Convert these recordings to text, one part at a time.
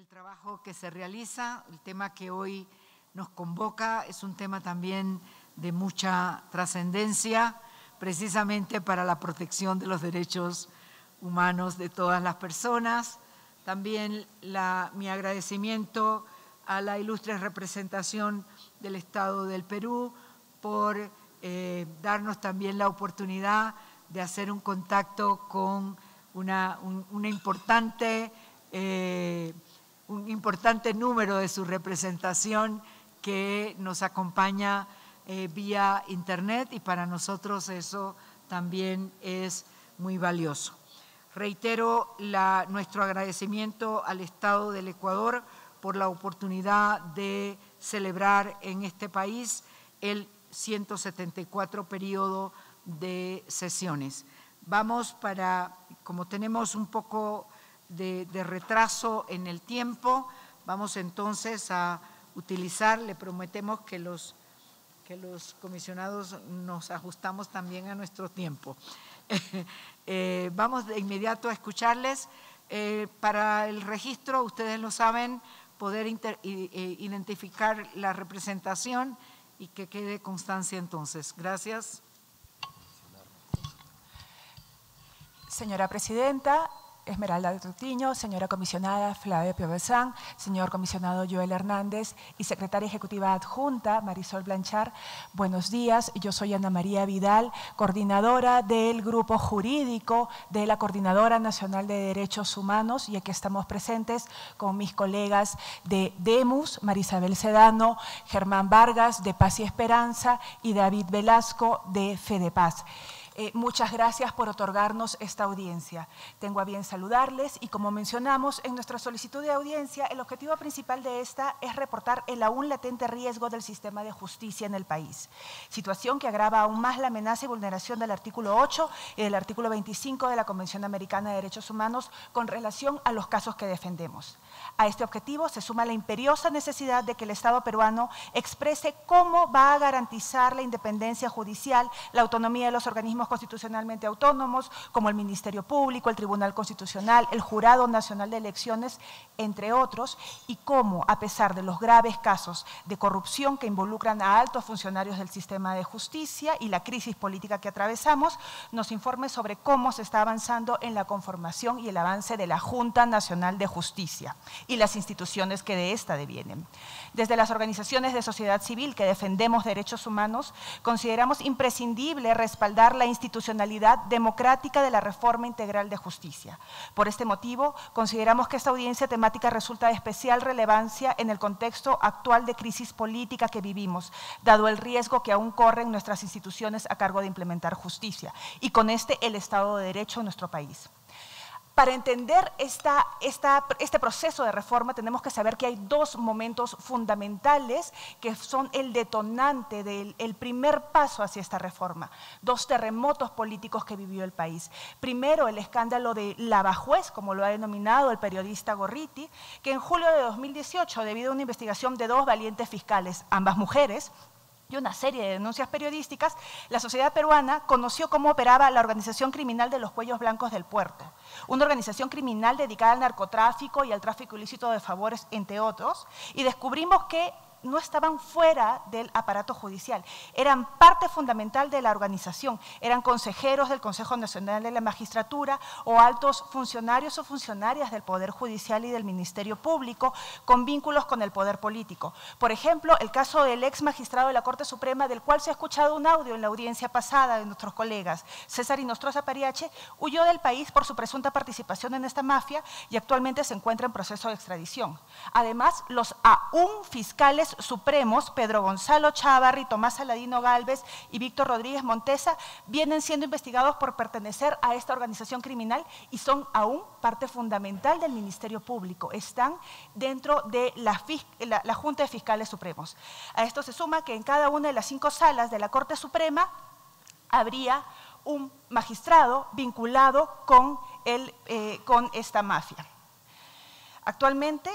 el trabajo que se realiza, el tema que hoy nos convoca es un tema también de mucha trascendencia, precisamente para la protección de los derechos humanos de todas las personas. También mi agradecimiento a la ilustre representación del Estado del Perú por eh, darnos también la oportunidad de hacer un contacto con una, importante, eh, un importante número de su representación que nos acompaña eh, vía Internet y para nosotros eso también es muy valioso. Reitero nuestro agradecimiento al Estado del Ecuador por la oportunidad de celebrar en este país el 174 periodo de sesiones. Vamos para, como tenemos un poco de, retraso en el tiempo, vamos entonces a utilizar, le prometemos que los, que los comisionados nos ajustamos también a nuestro tiempo. Eh, vamos de inmediato a escucharles. Eh, para el registro, ustedes lo saben, poder identificar la representación y que quede constancia entonces. Gracias. Señora Presidenta, Esmeralda Trutiño, señora comisionada Flavia Piovesan, señor comisionado Joel Hernández y secretaria ejecutiva adjunta Marisol Blanchar, buenos días. Yo soy Ana María Vidal, coordinadora del grupo jurídico de la Coordinadora Nacional de Derechos Humanos y aquí estamos presentes con mis colegas de DEMUS, Marisabel Sedano, Germán Vargas de Paz y Esperanza y David Velasco de Fede Paz. Eh, muchas gracias por otorgarnos esta audiencia. Tengo a bien saludarles y como mencionamos en nuestra solicitud de audiencia, el objetivo principal de esta es reportar el aún latente riesgo del sistema de justicia en el país, situación que agrava aún más la amenaza y vulneración del artículo 8 y del artículo 25 de la Convención Americana de Derechos Humanos con relación a los casos que defendemos. A este objetivo se suma la imperiosa necesidad de que el Estado peruano exprese cómo va a garantizar la independencia judicial, la autonomía de los organismos constitucionalmente autónomos, como el Ministerio Público, el Tribunal Constitucional, el Jurado Nacional de Elecciones, entre otros, y cómo, a pesar de los graves casos de corrupción que involucran a altos funcionarios del sistema de justicia y la crisis política que atravesamos, nos informe sobre cómo se está avanzando en la conformación y el avance de la Junta Nacional de Justicia y las instituciones que de esta devienen. Desde las organizaciones de sociedad civil que defendemos derechos humanos, consideramos imprescindible respaldar la institucionalidad democrática de la reforma integral de justicia. Por este motivo, consideramos que esta audiencia temática resulta de especial relevancia en el contexto actual de crisis política que vivimos, dado el riesgo que aún corren nuestras instituciones a cargo de implementar justicia y con este el Estado de Derecho en nuestro país. Para entender este proceso de reforma tenemos que saber que hay dos momentos fundamentales que son el detonante del primer paso hacia esta reforma, dos terremotos políticos que vivió el país. Primero, el escándalo de Lavajuez, como lo ha denominado el periodista Gorriti, que en julio de 2018, debido a una investigación de dos valientes fiscales, ambas mujeres, y una serie de denuncias periodísticas, la sociedad peruana conoció cómo operaba la organización criminal de los cuellos blancos del puerto, una organización criminal dedicada al narcotráfico y al tráfico ilícito de favores, entre otros, y descubrimos que no estaban fuera del aparato judicial, eran parte fundamental de la organización, eran consejeros del Consejo Nacional de la Magistratura o altos funcionarios o funcionarias del Poder Judicial y del Ministerio Público con vínculos con el poder político. Por ejemplo, el caso del ex magistrado de la Corte Suprema, del cual se ha escuchado un audio en la audiencia pasada de nuestros colegas, César Inostroza Pariache, huyó del país por su presunta participación en esta mafia y actualmente se encuentra en proceso de extradición. Además, los aún fiscales supremos, Pedro Gonzalo Chávarri, Tomás Saladino Galvez y Víctor Rodríguez Montesa, vienen siendo investigados por pertenecer a esta organización criminal y son aún parte fundamental del Ministerio Público. Están dentro de la, Junta de Fiscales Supremos. A esto se suma que en cada una de las cinco salas de la Corte Suprema habría un magistrado vinculado con, eh, con esta mafia. Actualmente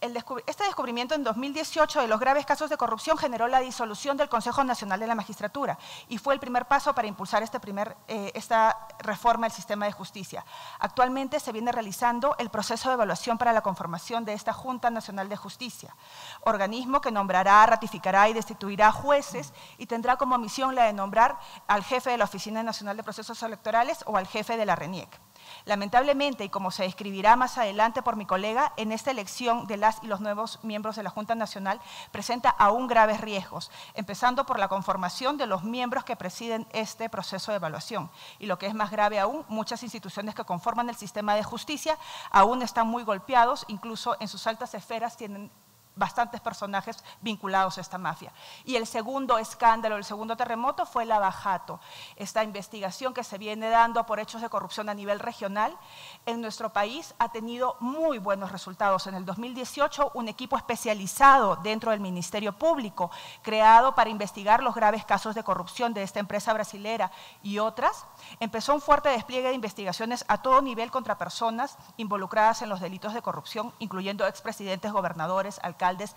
este descubrimiento en 2018 de los graves casos de corrupción generó la disolución del Consejo Nacional de la Magistratura y fue el primer paso para impulsar este eh, esta reforma del sistema de justicia. Actualmente se viene realizando el proceso de evaluación para la conformación de esta Junta Nacional de Justicia, organismo que nombrará, ratificará y destituirá jueces y tendrá como misión la de nombrar al jefe de la Oficina Nacional de Procesos Electorales o al jefe de la RENIEC. Lamentablemente, y como se describirá más adelante por mi colega, en esta elección de las y los nuevos miembros de la Junta Nacional presenta aún graves riesgos, empezando por la conformación de los miembros que presiden este proceso de evaluación. Y lo que es más grave aún, muchas instituciones que conforman el sistema de justicia aún están muy golpeados, incluso en sus altas esferas tienen bastantes personajes vinculados a esta mafia. Y el segundo escándalo, el segundo terremoto fue el Abajato, esta investigación que se viene dando por hechos de corrupción a nivel regional. En nuestro país ha tenido muy buenos resultados. En el 2018, un equipo especializado dentro del Ministerio Público, creado para investigar los graves casos de corrupción de esta empresa brasilera y otras, empezó un fuerte despliegue de investigaciones a todo nivel contra personas involucradas en los delitos de corrupción, incluyendo expresidentes, gobernadores, alcaldes, alcaldes,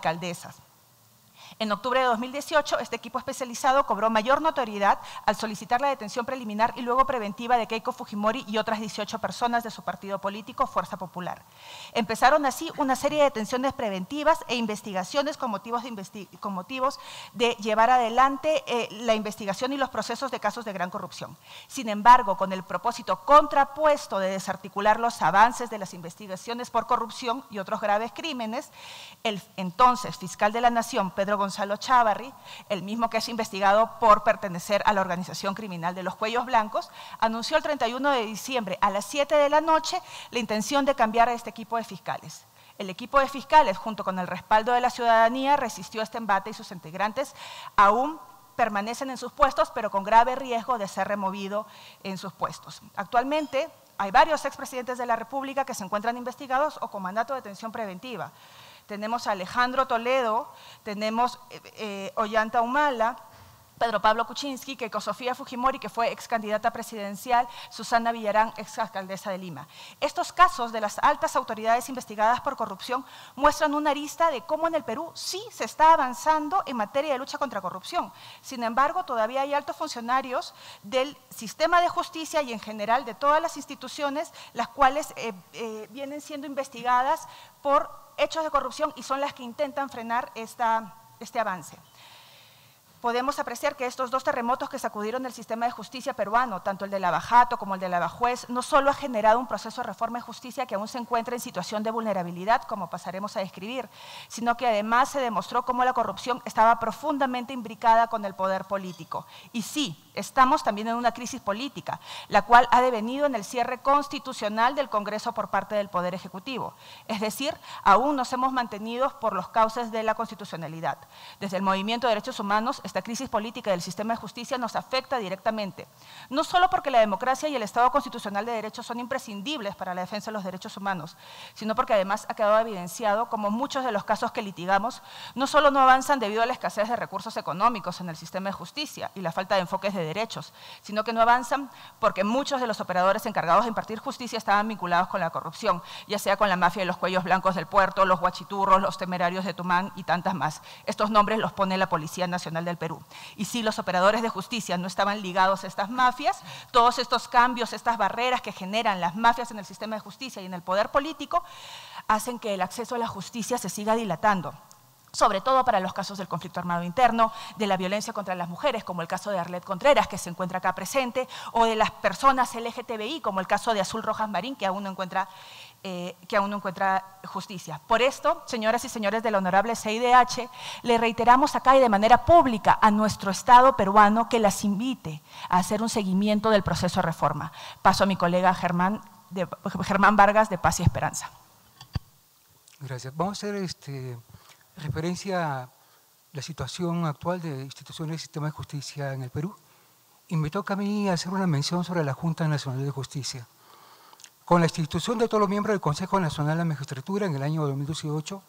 alcaldesas. En octubre de 2018, este equipo especializado cobró mayor notoriedad al solicitar la detención preliminar y luego preventiva de Keiko Fujimori y otras 18 personas de su partido político, Fuerza Popular. Empezaron así una serie de detenciones preventivas e investigaciones con motivos de, llevar adelante eh, la investigación y los procesos de casos de gran corrupción. Sin embargo, con el propósito contrapuesto de desarticular los avances de las investigaciones por corrupción y otros graves crímenes, el entonces fiscal de la Nación, Pedro Gonzalo Chávarri, el mismo que es investigado por pertenecer a la organización criminal de los Cuellos Blancos, anunció el 31 de diciembre a las 7 de la noche la intención de cambiar a este equipo de fiscales. El equipo de fiscales, junto con el respaldo de la ciudadanía, resistió este embate y sus integrantes aún permanecen en sus puestos, pero con grave riesgo de ser removido en sus puestos. Actualmente hay varios expresidentes de la República que se encuentran investigados o con mandato de detención preventiva tenemos a Alejandro Toledo, tenemos eh, eh, Ollanta Humala, Pedro Pablo Kuczynski, Keiko Sofía Fujimori, que fue ex candidata presidencial, Susana Villarán, ex alcaldesa de Lima. Estos casos de las altas autoridades investigadas por corrupción muestran una arista de cómo en el Perú sí se está avanzando en materia de lucha contra corrupción. Sin embargo, todavía hay altos funcionarios del sistema de justicia y en general de todas las instituciones, las cuales eh, vienen siendo investigadas por hechos de corrupción y son las que intentan frenar este avance podemos apreciar que estos dos terremotos que sacudieron el sistema de justicia peruano, tanto el de Lavajato como el de Lavajuez, no solo ha generado un proceso de reforma de justicia que aún se encuentra en situación de vulnerabilidad, como pasaremos a describir, sino que además se demostró cómo la corrupción estaba profundamente imbricada con el poder político. Y sí, estamos también en una crisis política, la cual ha devenido en el cierre constitucional del Congreso por parte del Poder Ejecutivo. Es decir, aún nos hemos mantenido por los cauces de la constitucionalidad. Desde el Movimiento de Derechos Humanos esta crisis política del sistema de justicia nos afecta directamente, no solo porque la democracia y el Estado constitucional de derechos son imprescindibles para la defensa de los derechos humanos, sino porque además ha quedado evidenciado como muchos de los casos que litigamos no solo no avanzan debido a la escasez de recursos económicos en el sistema de justicia y la falta de enfoques de derechos, sino que no avanzan porque muchos de los operadores encargados de impartir justicia estaban vinculados con la corrupción, ya sea con la mafia de los cuellos blancos del puerto, los guachiturros, los temerarios de Tumán y tantas más. Estos nombres los pone la Policía Nacional del Perú. Y si los operadores de justicia no estaban ligados a estas mafias, todos estos cambios, estas barreras que generan las mafias en el sistema de justicia y en el poder político, hacen que el acceso a la justicia se siga dilatando sobre todo para los casos del conflicto armado interno, de la violencia contra las mujeres, como el caso de Arlet Contreras, que se encuentra acá presente, o de las personas LGTBI, como el caso de Azul Rojas Marín, que aún no encuentra eh, que aún no encuentra justicia. Por esto, señoras y señores del honorable CIDH, le reiteramos acá y de manera pública a nuestro Estado peruano que las invite a hacer un seguimiento del proceso de reforma. Paso a mi colega Germán, Germán Vargas de Paz y Esperanza. Gracias. Vamos a hacer este, referencia a la situación actual de instituciones del sistema de justicia en el Perú. Y me toca a mí hacer una mención sobre la Junta Nacional de Justicia. Con la institución de todos los miembros del Consejo Nacional de la Magistratura en el año 2018,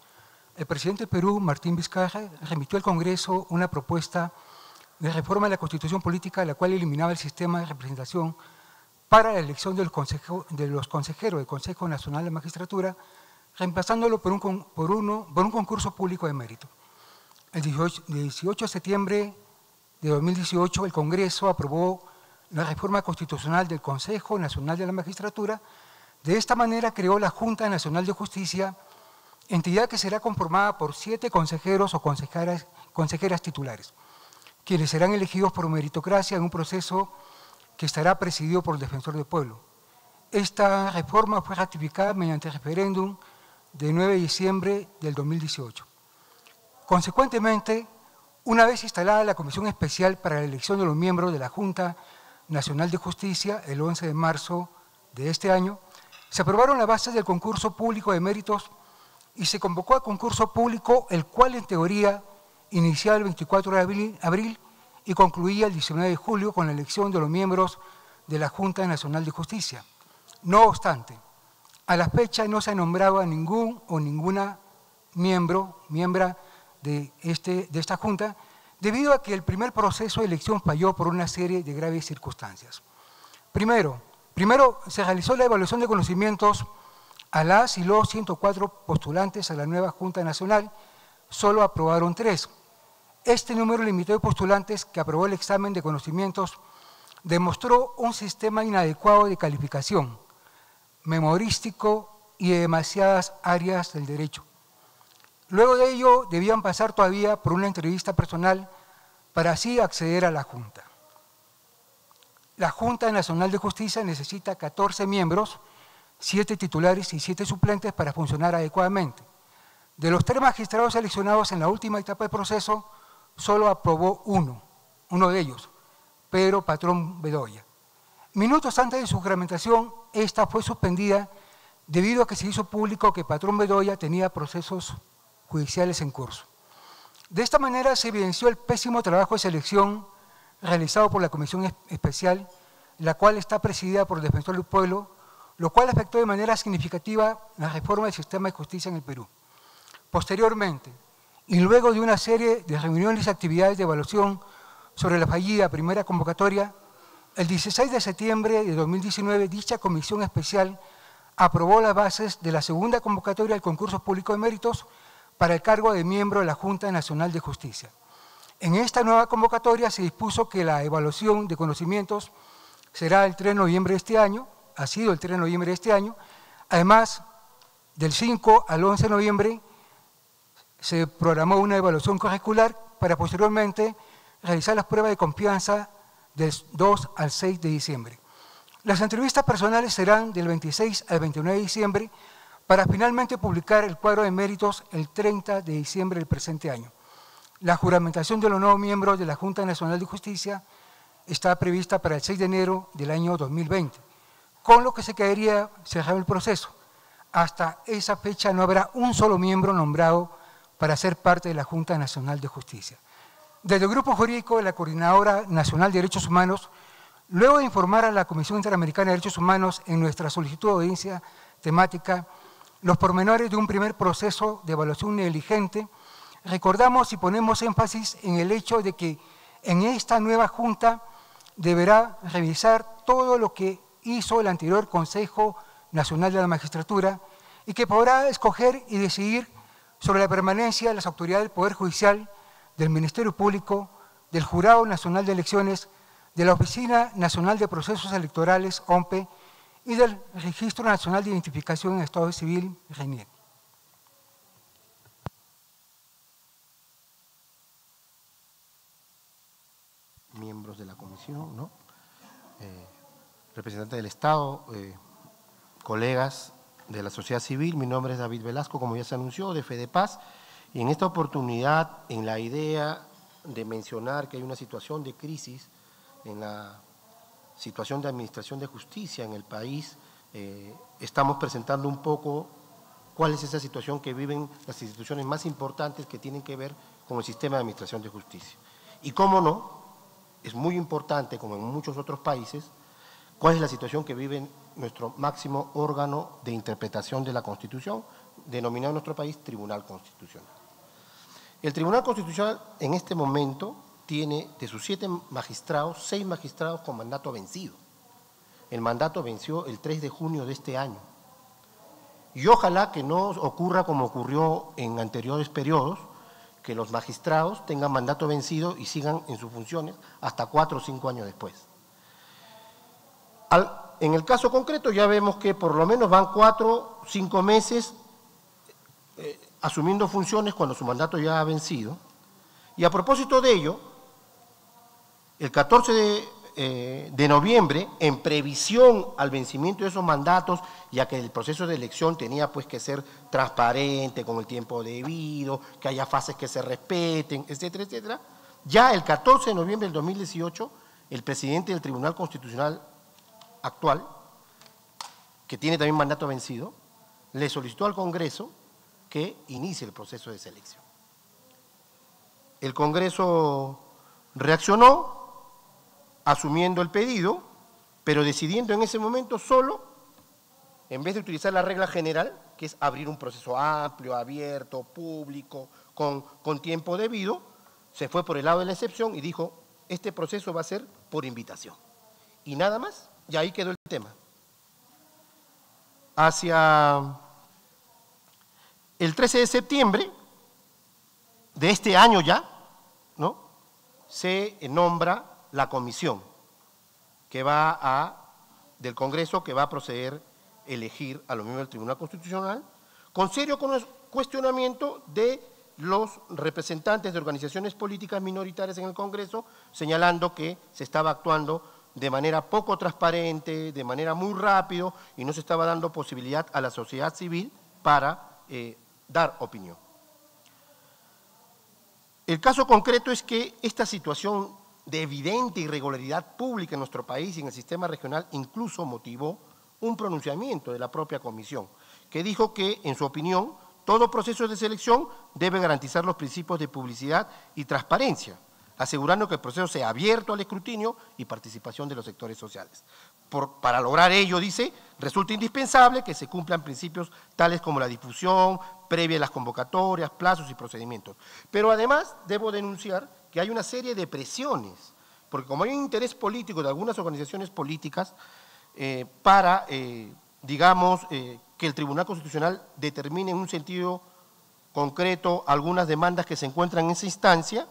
el presidente del Perú, Martín Vizcarra, remitió al Congreso una propuesta de reforma de la Constitución Política, la cual eliminaba el sistema de representación para la elección de los, consejeros del Consejo Nacional de Magistratura, reemplazándolo por un, por uno, por un concurso público de mérito. El 18, 18 de septiembre de 2018, el Congreso aprobó la reforma constitucional del Consejo Nacional de la Magistratura. De esta manera creó la Junta Nacional de Justicia, entidad que será conformada por siete consejeros o consejeras, consejeras titulares, quienes serán elegidos por meritocracia en un proceso que estará presidido por el defensor del pueblo. Esta reforma fue ratificada mediante referéndum de 9 de diciembre del 2018. Consecuentemente, una vez instalada la Comisión Especial para la elección de los miembros de la Junta Nacional de Justicia, el 11 de marzo de este año, se aprobaron las bases del concurso público de méritos y se convocó a concurso público, el cual en teoría iniciaba el 24 de abril, y concluía el 19 de julio con la elección de los miembros de la Junta Nacional de Justicia. No obstante, a la fecha no se ha nombrado a ningún o ninguna miembro, miembra de, este, de esta Junta, debido a que el primer proceso de elección falló por una serie de graves circunstancias. Primero, primero se realizó la evaluación de conocimientos a las y los 104 postulantes a la nueva Junta Nacional, solo aprobaron tres. Este número limitado de postulantes que aprobó el examen de conocimientos demostró un sistema inadecuado de calificación, memorístico y de demasiadas áreas del derecho. Luego de ello, debían pasar todavía por una entrevista personal para así acceder a la Junta. La Junta Nacional de Justicia necesita 14 miembros, 7 titulares y 7 suplentes para funcionar adecuadamente. De los tres magistrados seleccionados en la última etapa del proceso, solo aprobó uno, uno de ellos, Pedro Patrón Bedoya. Minutos antes de su juramentación, esta fue suspendida debido a que se hizo público que Patrón Bedoya tenía procesos judiciales en curso. De esta manera se evidenció el pésimo trabajo de selección realizado por la Comisión Especial, la cual está presidida por el Defensor del Pueblo, lo cual afectó de manera significativa la reforma del sistema de justicia en el Perú. Posteriormente, y luego de una serie de reuniones y actividades de evaluación sobre la fallida primera convocatoria, el 16 de septiembre de 2019 dicha comisión especial aprobó las bases de la segunda convocatoria del concurso público de méritos para el cargo de miembro de la Junta Nacional de Justicia. En esta nueva convocatoria se dispuso que la evaluación de conocimientos será el 3 de noviembre de este año, ha sido el 3 de noviembre de este año, además del 5 al 11 de noviembre se programó una evaluación curricular para posteriormente realizar las pruebas de confianza del 2 al 6 de diciembre. Las entrevistas personales serán del 26 al 29 de diciembre para finalmente publicar el cuadro de méritos el 30 de diciembre del presente año. La juramentación de los nuevos miembros de la Junta Nacional de Justicia está prevista para el 6 de enero del año 2020, con lo que se quedaría cerrado el proceso. Hasta esa fecha no habrá un solo miembro nombrado para ser parte de la Junta Nacional de Justicia. Desde el Grupo Jurídico de la Coordinadora Nacional de Derechos Humanos, luego de informar a la Comisión Interamericana de Derechos Humanos en nuestra solicitud de audiencia temática los pormenores de un primer proceso de evaluación negligente, recordamos y ponemos énfasis en el hecho de que en esta nueva Junta deberá revisar todo lo que hizo el anterior Consejo Nacional de la Magistratura y que podrá escoger y decidir sobre la permanencia de las autoridades del Poder Judicial, del Ministerio Público, del Jurado Nacional de Elecciones, de la Oficina Nacional de Procesos Electorales, OMPE, y del Registro Nacional de Identificación en Estado Civil, RENIEC. Miembros de la comisión, ¿no? Eh, representantes del Estado, eh, colegas de la sociedad civil, mi nombre es David Velasco, como ya se anunció, de Fede Paz, y en esta oportunidad, en la idea de mencionar que hay una situación de crisis en la situación de administración de justicia en el país, eh, estamos presentando un poco cuál es esa situación que viven las instituciones más importantes que tienen que ver con el sistema de administración de justicia. Y cómo no, es muy importante, como en muchos otros países, cuál es la situación que vive nuestro máximo órgano de interpretación de la Constitución, denominado en nuestro país Tribunal Constitucional. El Tribunal Constitucional en este momento tiene de sus siete magistrados, seis magistrados con mandato vencido. El mandato venció el 3 de junio de este año. y ojalá que no ocurra como ocurrió en anteriores periodos, que los magistrados tengan mandato vencido y sigan en sus funciones hasta cuatro o cinco años después. en el caso concreto ya vemos que por lo menos van cuatro, o cinco meses eh, asumiendo funciones cuando su mandato ya ha vencido. Y a propósito de ello, el 14 de eh, de noviembre, en previsión al vencimiento de esos mandatos, ya que el proceso de elección tenía pues que ser transparente, con el tiempo debido, que haya fases que se respeten, etcétera, etcétera, ya el 14 de noviembre del 2018, el presidente del Tribunal Constitucional actual, que tiene también mandato vencido, le solicitó al Congreso que inicie el proceso de selección. El Congreso reaccionó, asumiendo el pedido, pero decidiendo en ese momento solo, en vez de utilizar la regla general, que es abrir un proceso amplio, abierto, público, con, con tiempo debido, se fue por el lado de la excepción y dijo, este proceso va a ser por invitación. Y nada más, y ahí quedó el tema. Hacia el 13 de septiembre de este año ya. Se nombra la comisión que va a, del Congreso que va a proceder a elegir a los miembros del Tribunal Constitucional, con serio cuestionamiento de los representantes de organizaciones políticas minoritarias en el Congreso, señalando que se estaba actuando de manera poco transparente, de manera muy rápido, y no se estaba dando posibilidad a la sociedad civil para eh, dar opinión. El caso concreto es que esta situación de evidente irregularidad pública en nuestro país y en el sistema regional incluso motivó un pronunciamiento de la propia comisión, que dijo que, en su opinión, todo proceso de selección debe garantizar los principios de publicidad y transparencia, asegurando que el proceso sea abierto al escrutinio y participación de los sectores sociales. para lograr ello, dice, resulta indispensable que se cumplan principios tales como la difusión previa a las convocatorias, plazos y procedimientos. Pero además debo denunciar que hay una serie de presiones, porque como hay un interés político de algunas organizaciones políticas eh, para, eh, digamos, eh, que el Tribunal Constitucional determine en un sentido concreto algunas demandas que se encuentran en esa instancia,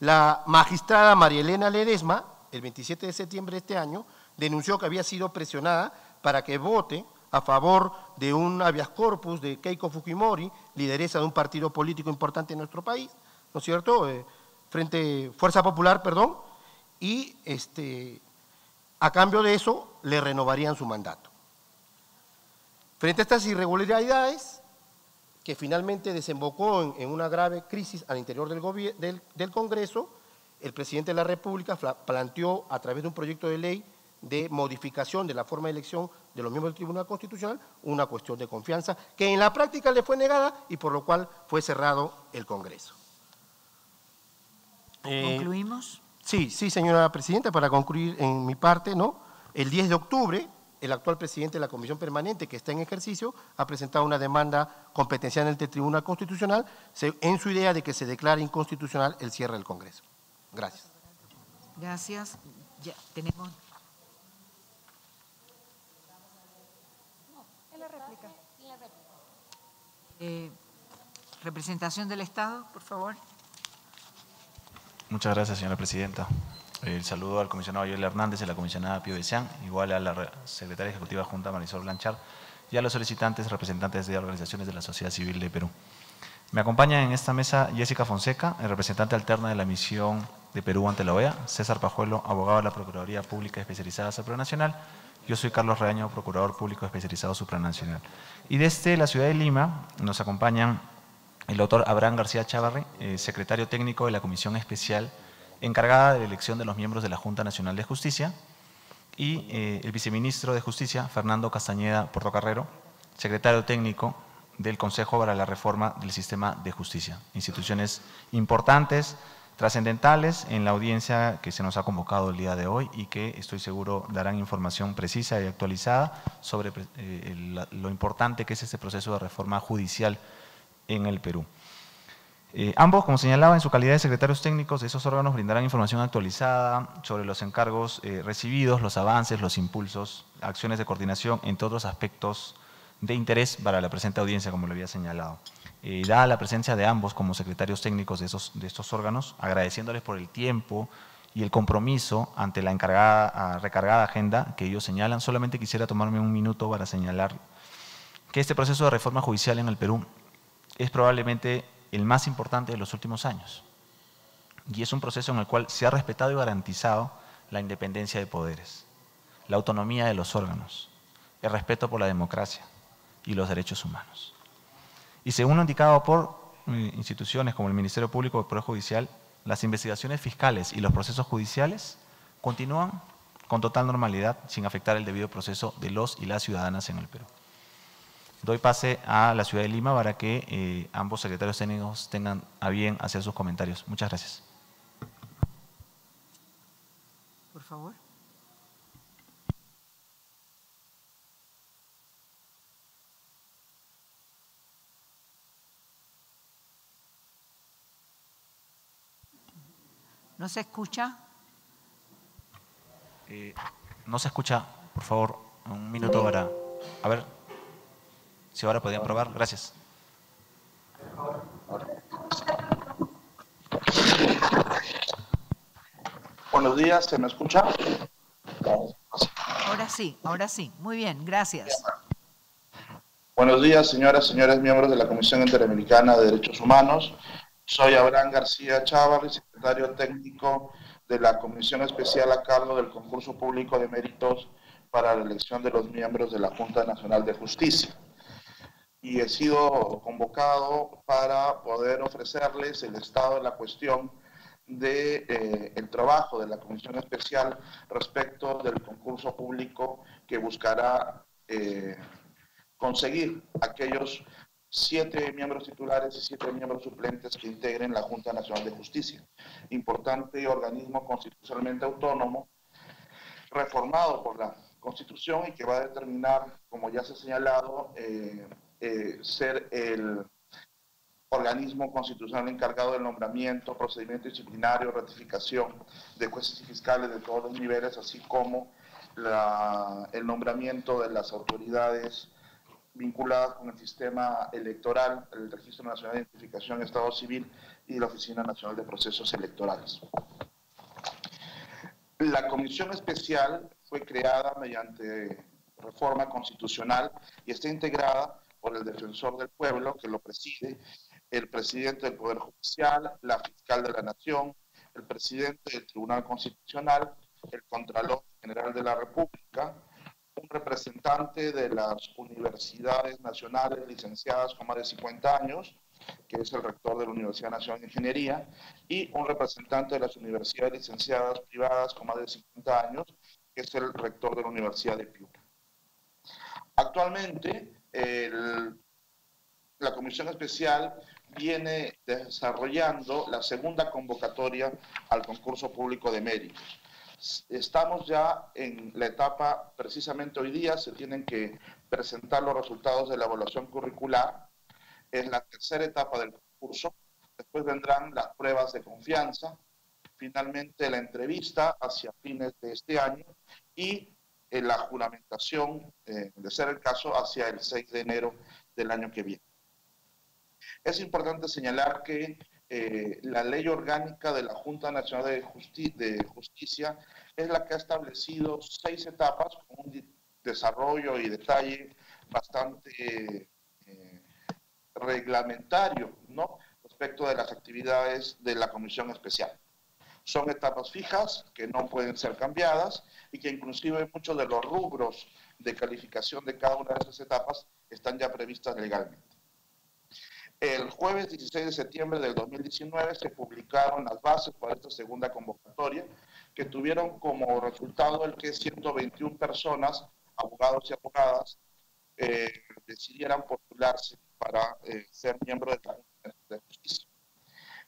la magistrada María Elena Ledesma, el 27 de septiembre de este año, denunció que había sido presionada para que vote a favor de un habeas corpus de Keiko Fujimori, lideresa de un partido político importante en nuestro país, ¿no es cierto? Eh, frente Fuerza Popular, perdón, y este, a cambio de eso le renovarían su mandato. Frente a estas irregularidades, que finalmente desembocó en, una grave crisis al interior del, del, del Congreso, el presidente de la República planteó a través de un proyecto de ley de modificación de la forma de elección de los miembros del Tribunal Constitucional una cuestión de confianza que en la práctica le fue negada y por lo cual fue cerrado el Congreso. Eh, ¿Concluimos? Sí, sí, señora Presidenta, para concluir en mi parte, ¿no? El 10 de octubre, el actual presidente de la Comisión Permanente, que está en ejercicio, ha presentado una demanda competencial ante el Tribunal Constitucional en su idea de que se declare inconstitucional el cierre del Congreso. Gracias. Gracias. Ya tenemos. En la réplica. Eh, representación del Estado, por favor. Muchas gracias, señora presidenta. El saludo al comisionado Joel Hernández y a la comisionada Pío Besián, igual a la secretaria ejecutiva junta Marisol Blanchard y a los solicitantes representantes de organizaciones de la sociedad civil de Perú. Me acompaña en esta mesa Jessica Fonseca, el representante alterna de la misión de Perú ante la OEA, César Pajuelo, abogado de la Procuraduría Pública Especializada Supranacional, yo soy Carlos Reaño, Procurador Público Especializado Supranacional. Y desde la ciudad de Lima nos acompañan el doctor Abraham García Chavarri, eh, secretario técnico de la Comisión Especial encargada de la elección de los miembros de la Junta Nacional de Justicia, y eh, el viceministro de Justicia, Fernando Castañeda Portocarrero, secretario técnico del Consejo para la Reforma del Sistema de Justicia. Instituciones importantes, trascendentales en la audiencia que se nos ha convocado el día de hoy y que estoy seguro darán información precisa y actualizada sobre eh, lo importante que es este proceso de reforma judicial en el Perú. Eh, ambos, como señalaba, en su calidad de secretarios técnicos de esos órganos brindarán información actualizada sobre los encargos eh, recibidos, los avances, los impulsos, acciones de coordinación, entre otros aspectos de interés para la presente audiencia, como lo había señalado. Eh, dada la presencia de ambos como secretarios técnicos de, esos, de estos órganos, agradeciéndoles por el tiempo y el compromiso ante la encargada, recargada agenda que ellos señalan, solamente quisiera tomarme un minuto para señalar que este proceso de reforma judicial en el Perú es probablemente el más importante de los últimos años. Y es un proceso en el cual se ha respetado y garantizado la independencia de poderes, la autonomía de los órganos, el respeto por la democracia y los derechos humanos. Y según lo indicado por eh, instituciones como el Ministerio Público y el Poder Judicial, las investigaciones fiscales y los procesos judiciales continúan con total normalidad sin afectar el debido proceso de los y las ciudadanas en el Perú. Doy pase a la ciudad de Lima para que eh, ambos secretarios técnicos tengan a bien hacer sus comentarios. Muchas gracias. Por favor. ¿No se escucha? Eh, no se escucha, por favor, un minuto para... A ver, si ahora podían probar. Gracias. Buenos días, ¿se me escucha? Ahora sí, ahora sí. Muy bien, gracias. Buenos días, señoras y señores miembros de la Comisión Interamericana de Derechos Humanos. Soy Abraham García Chávarri, secretario técnico de la Comisión Especial a cargo del concurso público de méritos para la elección de los miembros de la Junta Nacional de Justicia. Y he sido convocado para poder ofrecerles el estado de la cuestión de eh, trabajo de la Comisión Especial respecto del concurso público que buscará eh, conseguir aquellos siete miembros titulares y siete miembros suplentes que integren la Junta Nacional de Justicia, importante organismo constitucionalmente autónomo, reformado por la Constitución y que va a determinar, como ya se ha señalado, eh, ser el organismo constitucional encargado del nombramiento, procedimiento disciplinario, ratificación de jueces y fiscales de todos los niveles, así como el nombramiento de las autoridades vinculadas con el sistema electoral, el Registro Nacional de Identificación, Estado Civil y la Oficina Nacional de Procesos Electorales. La comisión especial fue creada mediante reforma constitucional y está integrada por el defensor del pueblo que lo preside el presidente del Poder Judicial, la fiscal de la Nación, el presidente del Tribunal Constitucional, el Contralor General de la República, un representante de las universidades nacionales licenciadas con más de 50 años, que es el rector de la Universidad Nacional de Ingeniería, y un representante de las universidades licenciadas privadas con más de 50 años, que es el rector de la Universidad de Piura. Actualmente, la Comisión Especial viene desarrollando la segunda convocatoria al concurso público de méritos. Estamos ya en la etapa, precisamente hoy día se tienen que presentar los resultados de la evaluación curricular. Es la tercera etapa del concurso. Después vendrán las pruebas de confianza, finalmente la entrevista hacia fines de este año y eh, la juramentación, eh, de ser el caso, hacia el 6 de enero del año que viene. Es importante señalar que eh, la ley orgánica de la Junta Nacional de, Justicia es la que ha establecido seis etapas con un desarrollo y detalle bastante eh, reglamentario ¿no? respecto de las actividades de la Comisión Especial. Son etapas fijas que no pueden ser cambiadas y que inclusive muchos de los rubros de calificación de cada una de esas etapas están ya previstas legalmente. El jueves 16 de septiembre del 2019 se publicaron las bases para esta segunda convocatoria, que tuvieron como resultado el que 121 personas, abogados y abogadas, eh, decidieran postularse para eh, ser miembros de la de Justicia.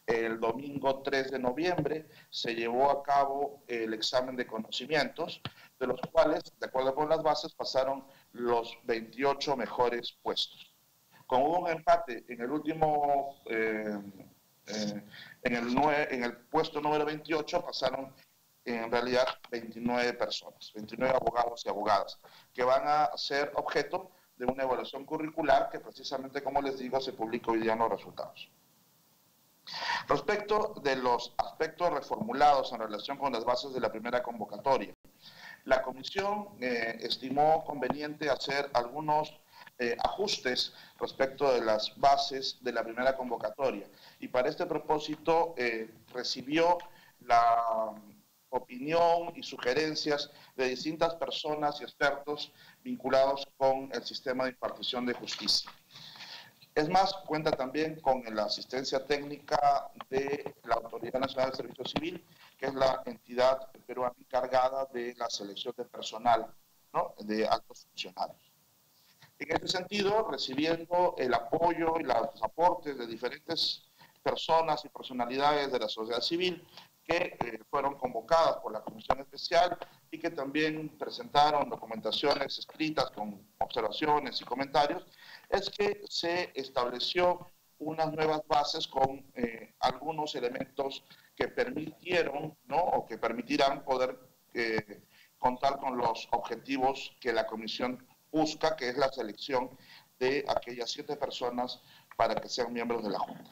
El domingo 3 de noviembre se llevó a cabo el examen de conocimientos, de los cuales, de acuerdo con las bases, pasaron los 28 mejores puestos. Hubo un empate en el último, eh, eh, en, el en el puesto número 28, pasaron en realidad 29 personas, 29 abogados y abogadas, que van a ser objeto de una evaluación curricular que precisamente, como les digo, se publica hoy día en los resultados. Respecto de los aspectos reformulados en relación con las bases de la primera convocatoria, la comisión eh, estimó conveniente hacer algunos eh, ajustes respecto de las bases de la primera convocatoria y para este propósito eh, recibió la opinión y sugerencias de distintas personas y expertos vinculados con el sistema de impartición de justicia. Es más, cuenta también con la asistencia técnica de la Autoridad Nacional del Servicio Civil, que es la entidad peruana encargada de la selección de personal de altos funcionarios. En este sentido, recibiendo el apoyo y los aportes de diferentes personas y personalidades de la sociedad civil que eh, fueron convocadas por la Comisión Especial y que también presentaron documentaciones escritas con observaciones y comentarios, es que se estableció unas nuevas bases con eh, algunos elementos que permitieron, ¿no? o que permitirán poder eh, contar con los objetivos que la Comisión busca, que es la selección de aquellas siete personas para que sean miembros de la Junta.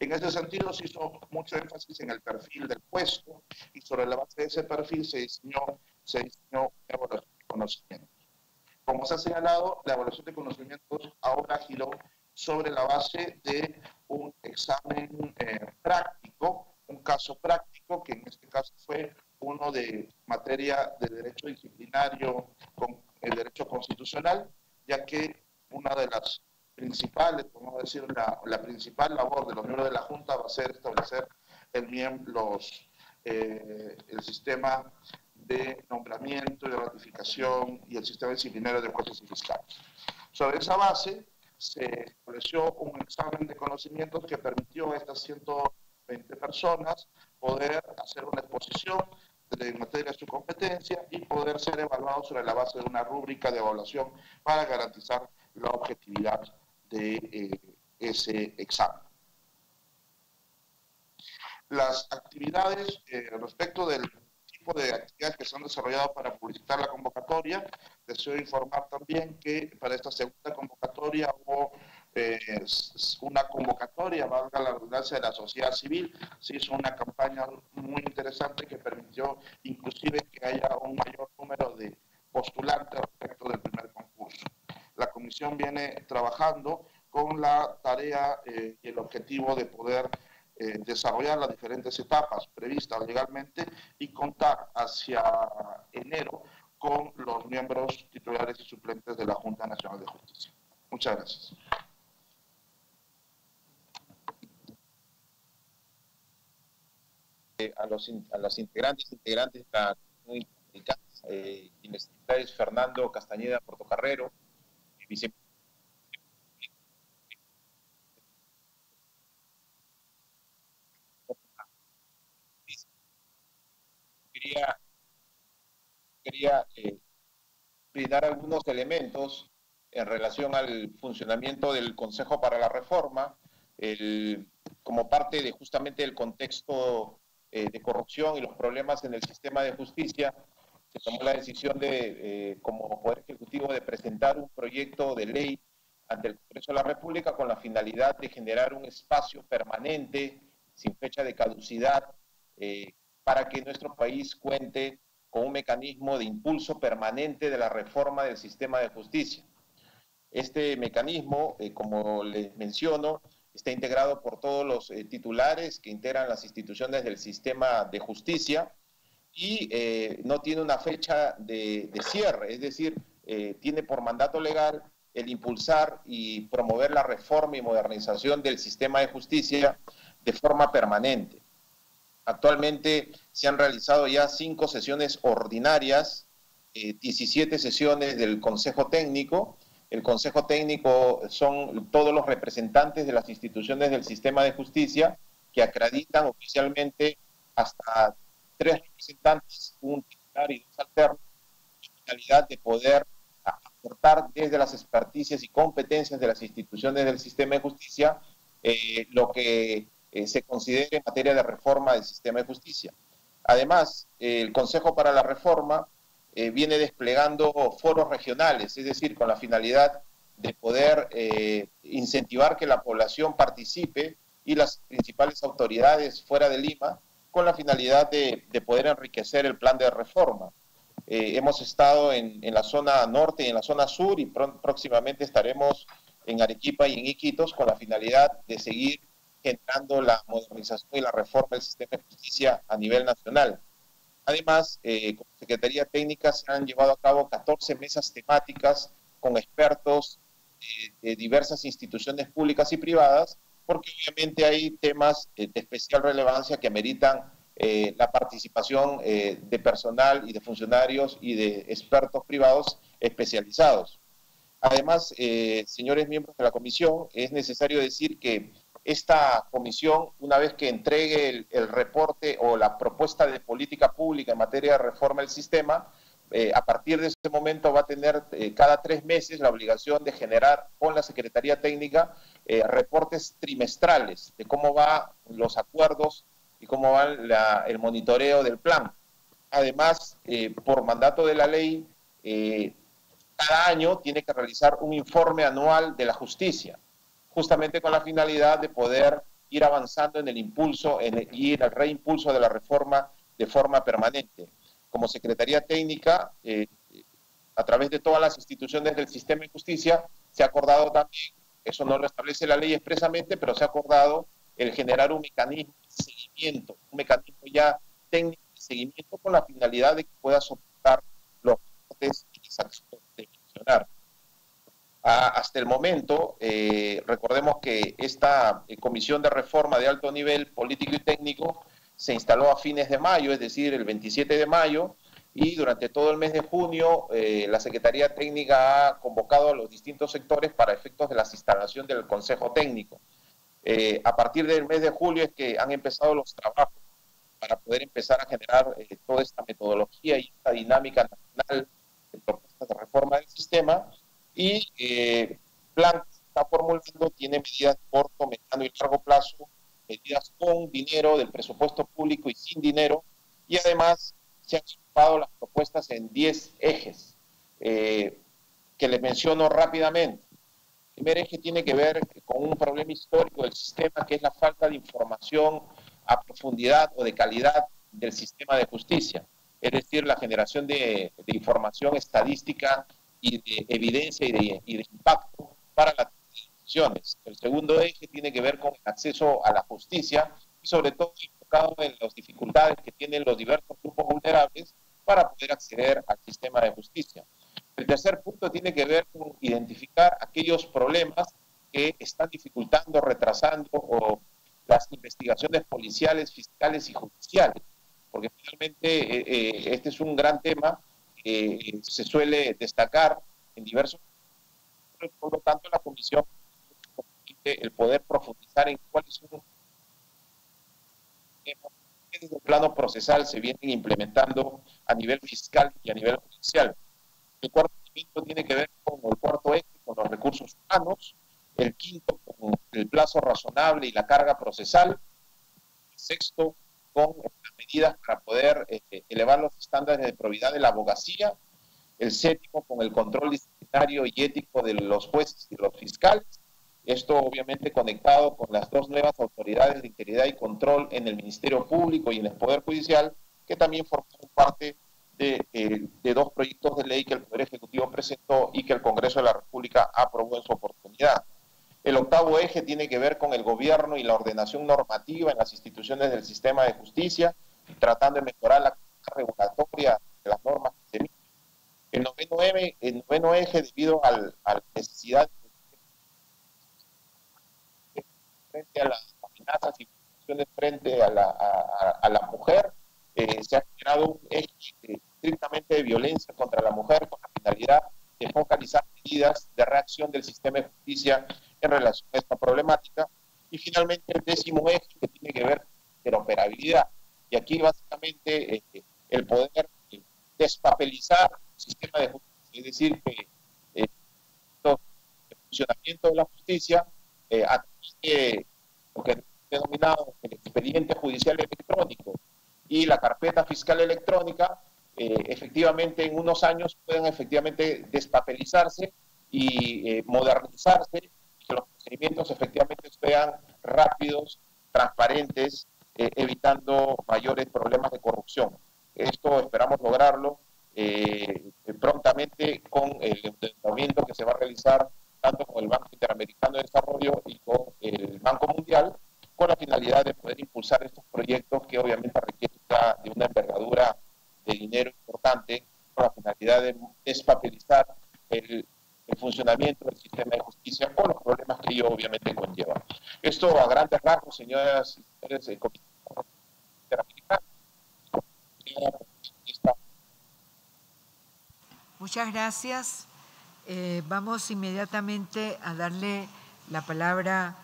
En ese sentido, se hizo mucho énfasis en el perfil del puesto y sobre la base de ese perfil se diseñó, se diseñó una evaluación de conocimientos. Como se ha señalado, la evaluación de conocimientos ahora giró sobre la base de un examen eh, práctico, un caso práctico, que en este caso fue uno de materia de derecho disciplinario con el derecho constitucional, ya que una de las principales, podemos decir, la, la, principal labor de los miembros de la Junta va a ser establecer el, los, eh, el sistema de nombramiento y de ratificación y el sistema disciplinario de jueces y fiscales. Sobre esa base se estableció un examen de conocimientos que permitió a estas 120 personas poder hacer una exposición en materia de su competencia y poder ser evaluados sobre la base de una rúbrica de evaluación para garantizar la objetividad de eh, ese examen. Las actividades eh, respecto del tipo de actividades que se han desarrollado para publicitar la convocatoria, deseo informar también que para esta segunda convocatoria hubo una convocatoria, valga la redundancia, de la sociedad civil. Se hizo una campaña muy interesante que permitió inclusive que haya un mayor número de postulantes respecto del primer concurso. La comisión viene trabajando con la tarea eh, y el objetivo de poder eh, desarrollar las diferentes etapas previstas legalmente y contar hacia enero con los miembros titulares y suplentes de la Junta Nacional de Justicia. Muchas gracias. A, los, a las integrantes integrantes de la muy eh, Fernando Castañeda Portocarrero, vice quería, quería eh, brindar algunos elementos en relación al funcionamiento del Consejo para la Reforma, el, como parte de justamente del contexto eh, de corrupción y los problemas en el sistema de justicia, se tomó la decisión de, eh, como Poder Ejecutivo, de presentar un proyecto de ley ante el Congreso de la República con la finalidad de generar un espacio permanente, sin fecha de caducidad, eh, para que nuestro país cuente con un mecanismo de impulso permanente de la reforma del sistema de justicia. Este mecanismo, como les menciono, está integrado por todos los eh, titulares que integran las instituciones del sistema de justicia y eh, no tiene una fecha de, cierre, es decir, eh, tiene por mandato legal el impulsar y promover la reforma y modernización del sistema de justicia de forma permanente. Actualmente se han realizado ya cinco sesiones ordinarias, 17 sesiones del Consejo Técnico, el Consejo Técnico son todos los representantes de las instituciones del sistema de justicia que acreditan oficialmente hasta tres representantes, un titular y dos alternos, con finalidad de poder aportar desde las experticias y competencias de las instituciones del sistema de justicia eh, lo que eh, se considere en materia de reforma del sistema de justicia. Además, el Consejo para la Reforma eh, viene desplegando foros regionales, es decir, con la finalidad de poder eh, incentivar que la población participe y las principales autoridades fuera de Lima, con la finalidad de, poder enriquecer el plan de reforma. Eh, hemos estado en, la zona norte y en la zona sur y próximamente estaremos en Arequipa y en Iquitos con la finalidad de seguir generando la modernización y la reforma del sistema de justicia a nivel nacional. Además, eh, como Secretaría Técnica se han llevado a cabo 14 mesas temáticas con expertos de diversas instituciones públicas y privadas, porque obviamente hay temas eh, de especial relevancia que ameritan eh, la participación de personal y de funcionarios y de expertos privados especializados. Además, señores miembros de la comisión, es necesario decir que esta comisión, una vez que entregue el, reporte o la propuesta de política pública en materia de reforma del sistema, eh, a partir de ese momento va a tener eh, cada tres meses la obligación de generar con la Secretaría Técnica eh, reportes trimestrales de cómo van los acuerdos y cómo va el monitoreo del plan. Además, por mandato de la ley, cada año tiene que realizar un informe anual de la justicia justamente con la finalidad de poder ir avanzando en el impulso en y el reimpulso de la reforma de forma permanente. Como Secretaría Técnica, eh, a través de todas las instituciones del sistema de justicia, se ha acordado también, eso no lo establece la ley expresamente, pero se ha acordado el generar un mecanismo de seguimiento, un mecanismo ya técnico de seguimiento con la finalidad de que pueda soportar los cortes y las de mencionar hasta el momento, eh, recordemos que esta eh, comisión de reforma de alto nivel político y técnico se instaló a fines de mayo, es decir, el 27 de mayo, y durante todo el mes de junio eh, la Secretaría Técnica ha convocado a los distintos sectores para efectos de la instalación del Consejo Técnico. a partir del mes de julio es que han empezado los trabajos para poder empezar a generar toda esta metodología y esta dinámica nacional de propuestas de reforma del sistema y eh, plan que está formulando tiene medidas corto, mediano y largo plazo, medidas con dinero del presupuesto público y sin dinero, y además se han ocupado las propuestas en 10 ejes eh, que les menciono rápidamente. El primer eje tiene que ver con un problema histórico del sistema, que es la falta de información a profundidad o de calidad del sistema de justicia, es decir, la generación de, de información estadística y de evidencia y de, y de impacto para las decisiones. El segundo eje tiene que ver con el acceso a la justicia y sobre todo enfocado en las dificultades que tienen los diversos grupos vulnerables para poder acceder al sistema de justicia. El tercer punto tiene que ver con identificar aquellos problemas que están dificultando, retrasando o las investigaciones policiales, fiscales y judiciales, porque finalmente eh, eh, este es un gran tema eh, se suele destacar en diversos. Por lo tanto, la comisión el poder profundizar en cuáles son los desde el plano procesal se vienen implementando a nivel fiscal y a nivel judicial. El cuarto punto tiene que ver con el cuarto eje, con los recursos humanos. El quinto, con el plazo razonable y la carga procesal. El sexto, con las medidas para poder eh, elevar los estándares de probidad de la abogacía, el séptimo con el control disciplinario y ético de los jueces y los fiscales, esto obviamente conectado con las dos nuevas autoridades de integridad y control en el Ministerio Público y en el Poder Judicial, que también forman parte eh, de, dos proyectos de ley que el Poder Ejecutivo presentó y que el Congreso de la República aprobó en su oportunidad. El octavo eje tiene que ver con el gobierno y la ordenación normativa en las instituciones del sistema de justicia, tratando de mejorar la regulatoria de las normas que se emiten. El noveno, el noveno eje, debido al, a la necesidad de frente a las amenazas y frente a la, a, la mujer, eh, se ha generado un eje estrictamente de violencia contra la mujer con la finalidad de focalizar medidas de reacción del sistema de justicia en relación a esta problemática. Y finalmente el décimo eje que tiene que ver con la operabilidad. Y aquí básicamente eh, el poder eh, despapelizar el sistema de justicia, es decir, que eh, el funcionamiento de la justicia a través de lo que denominado el expediente judicial electrónico y la carpeta fiscal electrónica eh, efectivamente en unos años puedan efectivamente despapelizarse y eh, modernizarse, que los procedimientos efectivamente sean rápidos, transparentes, eh, evitando mayores problemas de corrupción. Esto esperamos lograrlo prontamente con el entendimiento que se va a realizar tanto con el Banco Interamericano de Desarrollo y con el Banco Mundial, con la finalidad de poder impulsar estos proyectos que obviamente requieren de una envergadura de dinero importante, con la finalidad de despapelizar el, el funcionamiento del sistema de justicia con los problemas que ello obviamente conlleva. Esto a grandes rasgos, señoras y señores del Comité Interamericano. Muchas gracias. Eh, vamos inmediatamente a darle la palabra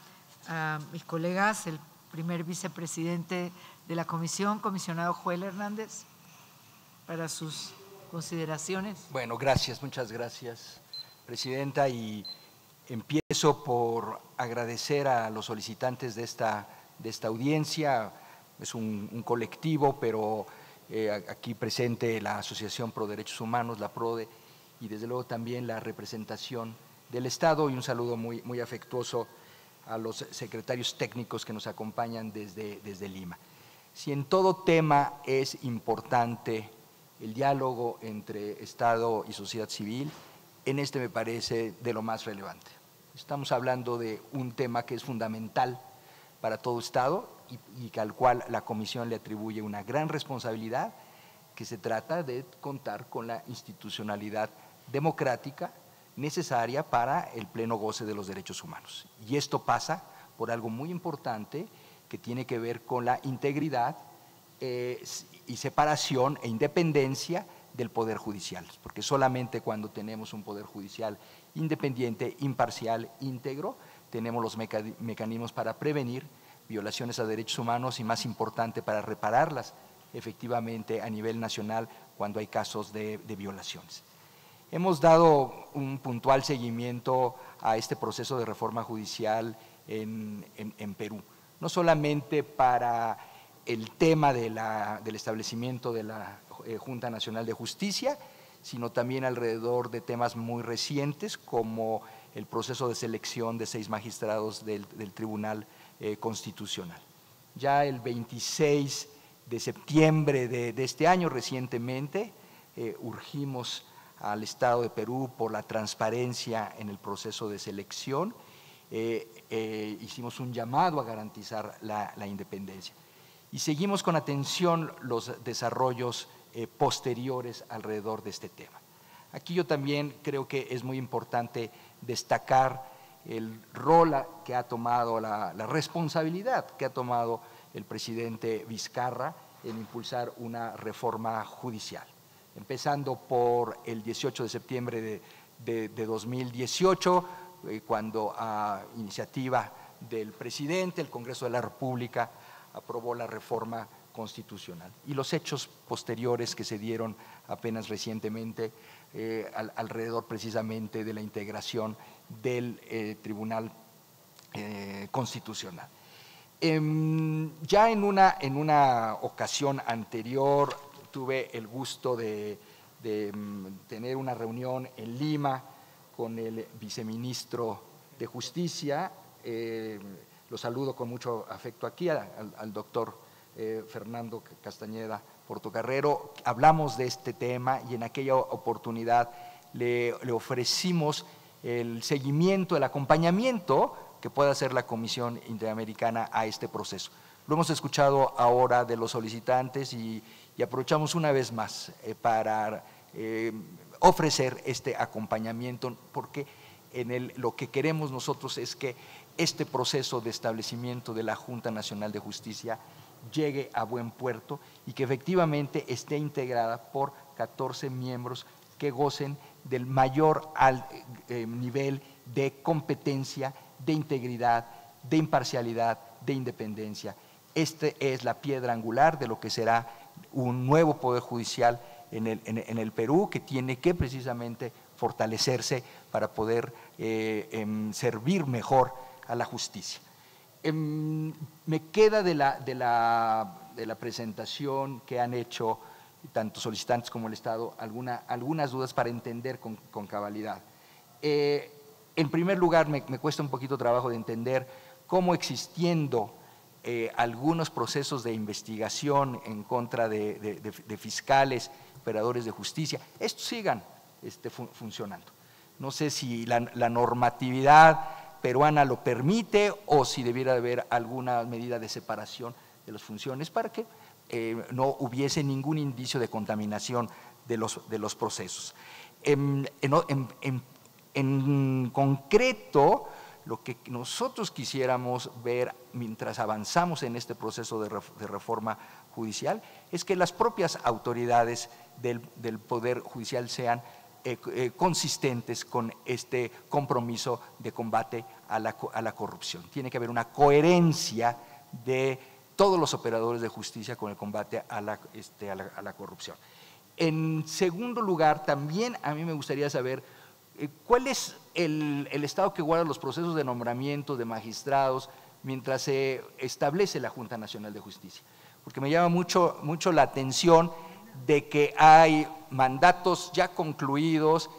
a mis colegas, el primer vicepresidente de la comisión, comisionado Joel Hernández, para sus consideraciones. Bueno, gracias, muchas gracias, presidenta, y empiezo por agradecer a los solicitantes de esta, de esta audiencia. Es un, colectivo, pero eh, aquí presente la Asociación Pro Derechos Humanos, la PRODE, y desde luego también la representación del Estado y un saludo muy, muy afectuoso a los secretarios técnicos que nos acompañan desde, desde Lima. Si en todo tema es importante el diálogo entre Estado y sociedad civil, en este me parece de lo más relevante. Estamos hablando de un tema que es fundamental para todo Estado y, al cual la Comisión le atribuye una gran responsabilidad, que se trata de contar con la institucionalidad democrática necesaria para el pleno goce de los derechos humanos. Y esto pasa por algo muy importante que tiene que ver con la integridad eh, y separación e independencia del Poder Judicial, porque solamente cuando tenemos un Poder Judicial independiente, imparcial, íntegro, tenemos los mecanismos para prevenir violaciones a derechos humanos y, más importante, para repararlas efectivamente a nivel nacional cuando hay casos de violaciones. Hemos dado un puntual seguimiento a este proceso de reforma judicial en, Perú, no solamente para el tema del establecimiento de la eh, Junta Nacional de Justicia, sino también alrededor de temas muy recientes como el proceso de selección de seis magistrados del, Tribunal eh, Constitucional. Ya el 26 de septiembre de, este año, recientemente, eh, urgimos al Estado de Perú por la transparencia en el proceso de selección. Hicimos un llamado a garantizar la, independencia. Y seguimos con atención los desarrollos eh, posteriores alrededor de este tema. Aquí yo también creo que es muy importante destacar el rol que ha tomado, la, responsabilidad que ha tomado el presidente Vizcarra en impulsar una reforma judicial empezando por el 18 de septiembre de, 2018, eh, cuando a iniciativa del presidente, el Congreso de la República aprobó la reforma constitucional. Y los hechos posteriores que se dieron apenas recientemente eh, alrededor precisamente de la integración del eh, Tribunal Constitucional. Em, ya en una, en una ocasión anterior tuve el gusto de, mm, tener una reunión en Lima con el viceministro de Justicia. Eh, lo saludo con mucho afecto aquí al, doctor eh, Fernando Castañeda Portocarrero. Hablamos de este tema y en aquella oportunidad le, ofrecimos el seguimiento, el acompañamiento que pueda hacer la Comisión Interamericana a este proceso. Lo hemos escuchado ahora de los solicitantes y, y aprovechamos una vez más eh, para eh, ofrecer este acompañamiento, porque en el, lo que queremos nosotros es que este proceso de establecimiento de la Junta Nacional de Justicia llegue a buen puerto y que efectivamente esté integrada por 14 miembros que gocen del mayor eh, nivel de competencia, de integridad, de imparcialidad, de independencia. Esta es la piedra angular de lo que será un nuevo poder judicial en el, Perú que tiene que precisamente fortalecerse para poder eh, em, servir mejor a la justicia. Em, me queda de la, de, la, de la, presentación que han hecho tanto solicitantes como el Estado, alguna, algunas dudas para entender con, con cabalidad. Eh, en primer lugar, me, me, cuesta un poquito trabajo de entender cómo existiendo eh, algunos procesos de investigación en contra de, de, de, fiscales, operadores de justicia, estos sigan este, fun funcionando. No sé si la, normatividad peruana lo permite o si debiera haber alguna medida de separación de las funciones para que eh, no hubiese ningún indicio de contaminación de los, de los procesos. En, en, en, en, concreto, lo que nosotros quisiéramos ver mientras avanzamos en este proceso de, de reforma judicial es que las propias autoridades del, del Poder Judicial sean eh, eh, consistentes con este compromiso de combate a la, a la corrupción. Tiene que haber una coherencia de todos los operadores de justicia con el combate a la, este, a la, corrupción. En segundo lugar, también a mí me gustaría saber eh, cuál es el, el, estado que guarda los procesos de nombramiento de magistrados mientras se establece la Junta Nacional de Justicia. Porque me llama mucho, mucho la atención de que hay mandatos ya concluidos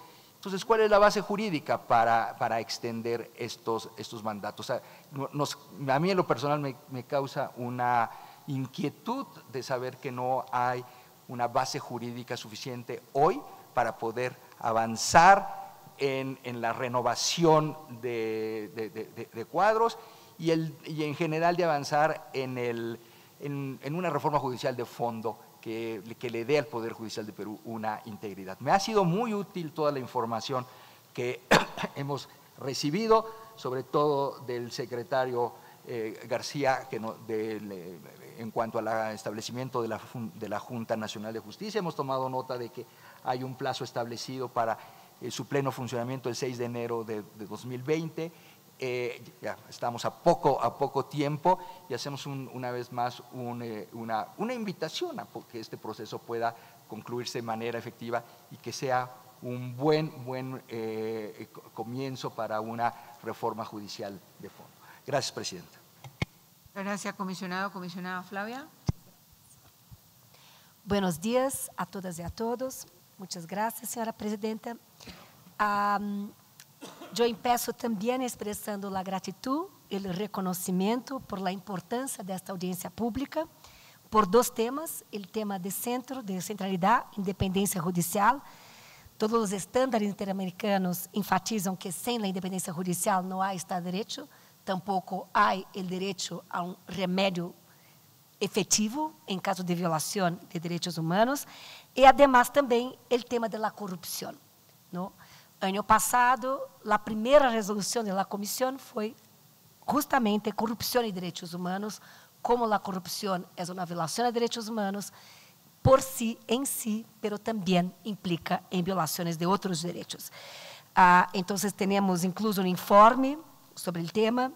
entonces, ¿cuál es la base jurídica para, para extender estos, estos mandatos? A mí en lo personal me, me, causa una inquietud de saber que no hay una base jurídica suficiente hoy para poder avanzar en, en la renovación de, de, de, de cuadros y, el, y, en general de avanzar en, el, en, en una reforma judicial de fondo que, le dé al Poder Judicial de Perú una integridad. Me ha sido muy útil toda la información que hemos recibido, sobre todo del secretario eh, García, que en cuanto al establecimiento de la, de la, Junta Nacional de Justicia. Hemos tomado nota de que hay un plazo establecido para eh, su pleno funcionamiento el 6 de enero de, de 2020 eh, ya estamos a poco, a poco tiempo y hacemos un, una vez más un, eh, una, una, invitación a que este proceso pueda concluirse de manera efectiva y que sea un buen, buen eh, comienzo para una reforma judicial de fondo. Gracias, Presidenta. Gracias, comisionado. Comisionada Flavia. Buenos días a todas y a todos. Muchas gracias, señora Presidenta. Um, Eu peço também expressando a gratidão e o reconhecimento por la importância desta audiência pública, por dois temas: o tema de centro, de centralidade, independência judicial. Todos os estándares interamericanos enfatizam que sem a independência judicial não há Estado de Direito, tampouco há o direito a um remédio efetivo em caso de violação de direitos humanos, e, además, também o tema da corrupção. Não? Ano passado, a primeira resolução da comissão foi justamente corrupção e direitos humanos, como a corrupção é uma violação de direitos humanos por si, em si, pero também implica em violações de outros direitos. Ah, então, temos incluso um informe sobre o tema,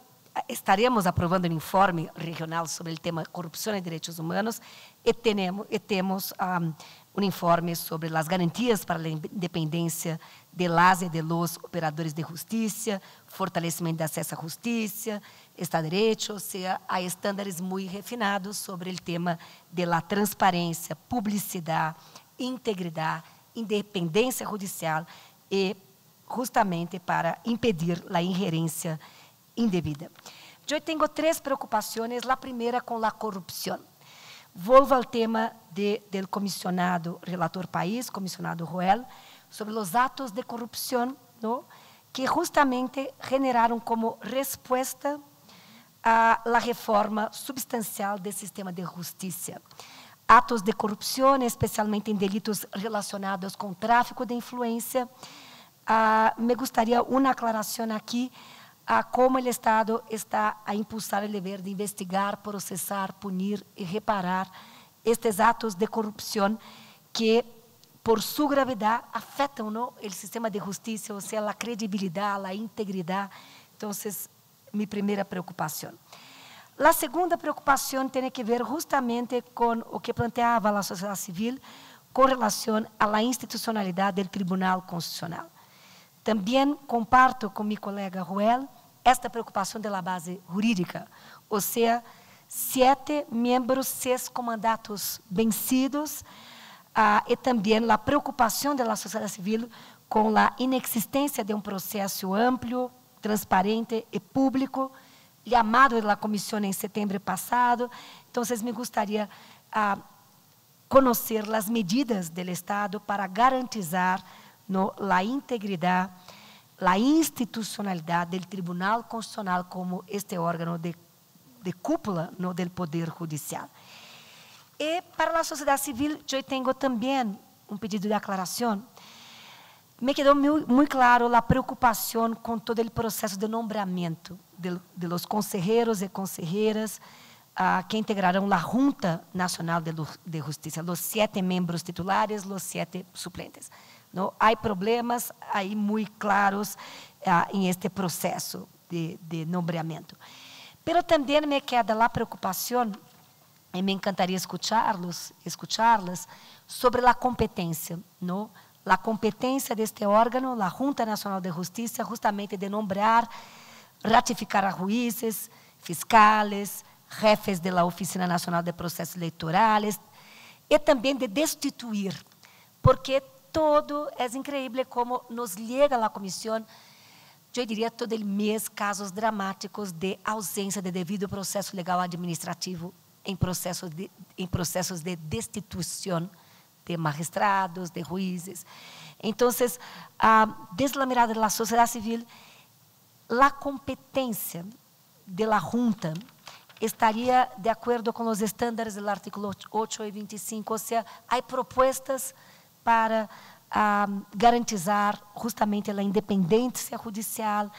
estaremos aprovando um informe regional sobre o tema corrupção e direitos humanos e, tenemos, e temos um, um informe sobre as garantias para a independência de las e de los operadores de justiça, fortalecimento de acesso à justiça, Estado de Direito, ou seja, há estándares muito refinados sobre o tema de la transparência, publicidade, integridade, independência judicial e justamente para impedir a ingerência indevida. Eu tenho três preocupações. A primeira com a corrupção. Volvo ao tema do comissionado relator país, comissionado Roel, sobre os atos de corrupção, ¿no? que justamente generaram como resposta a la reforma substancial do sistema de justiça. Atos de corrupção, especialmente em delitos relacionados com tráfico de influência. Ah, me gostaria uma aclaração aqui a como o Estado está a impulsar o dever de investigar, processar, punir e reparar estes atos de corrupção que, por sua gravidade afetam o el sistema de justicia, o a la credibilidad, la integridad. Entonces, minha primeira preocupação a segunda preocupação tem a ver justamente com o que planteava a sociedade civil com relação à institucionalidade do Tribunal Constitucional. também comparto com meu colega Ruel esta preocupação de la base jurídica, ou seja sete membros seis comandatos vencidos, ah, e também a preocupação da sociedade civil com a inexistência de um processo amplo, transparente e público, chamado da comissão em setembro passado. Então, me gostaria ah, conhecer as medidas do Estado para garantizar a integridade, a institucionalidade do Tribunal Constitucional como este órgão de, de cúpula no, do Poder Judicial. E para a sociedade civil, eu tenho também um pedido de aclaração. Me quedou muito claro a preocupação com todo o processo de nombramento de, de los consejeros e consejeras uh, que integrarão a Junta Nacional de, de Justiça, os sete membros titulares, os sete suplentes. Não? Há problemas aí muito claros uh, em este processo de, de nombramento. Pero também me queda a preocupação e me encantaria escuchá-los, escuchá-las sobre a competência, não? A competência deste órgão, a Junta Nacional de Justiça, justamente de nombrar, ratificar a juízes, fiscales, jefes da Oficina Nacional de Processos Eleitorais e também de destituir, porque todo é incrível como nos chega a comissão, eu diria todo o mês, casos dramáticos de ausência de devido processo legal administrativo em processos de, em processos de destituição de magistrados, de juízes. Então, ah, desde a mirada da sociedade civil, a competência da junta estaria de acordo com os estándares do artigo 8 e 25, ou seja, há propostas para ah, garantizar justamente a independência judicial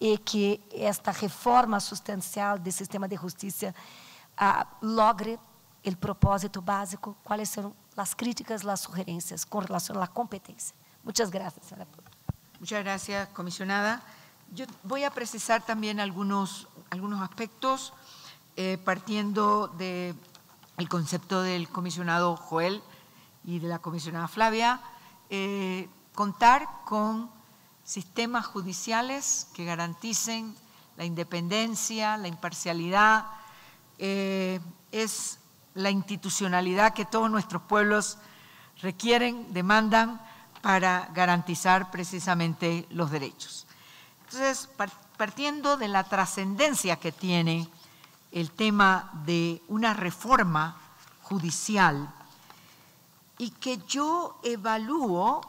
e que esta reforma substancial do sistema de justiça ah, logre o propósito básico, quais são as críticas, as sugerências com relação à competência. Muitas graças, senhora. Muchas gracias, comisionada. Yo voy a precisar también algunos, algunos aspectos, eh, partiendo del el concepto del comisionado Joel y de la comisionada Flavia, eh, contar con sistemas judiciales que garanticen la independencia, la imparcialidad, eh, es la institucionalidad que todos nuestros pueblos requieren, demandan para garantizar precisamente los derechos. Entonces, partiendo de la trascendencia que tiene el tema de una reforma judicial y que yo evalúo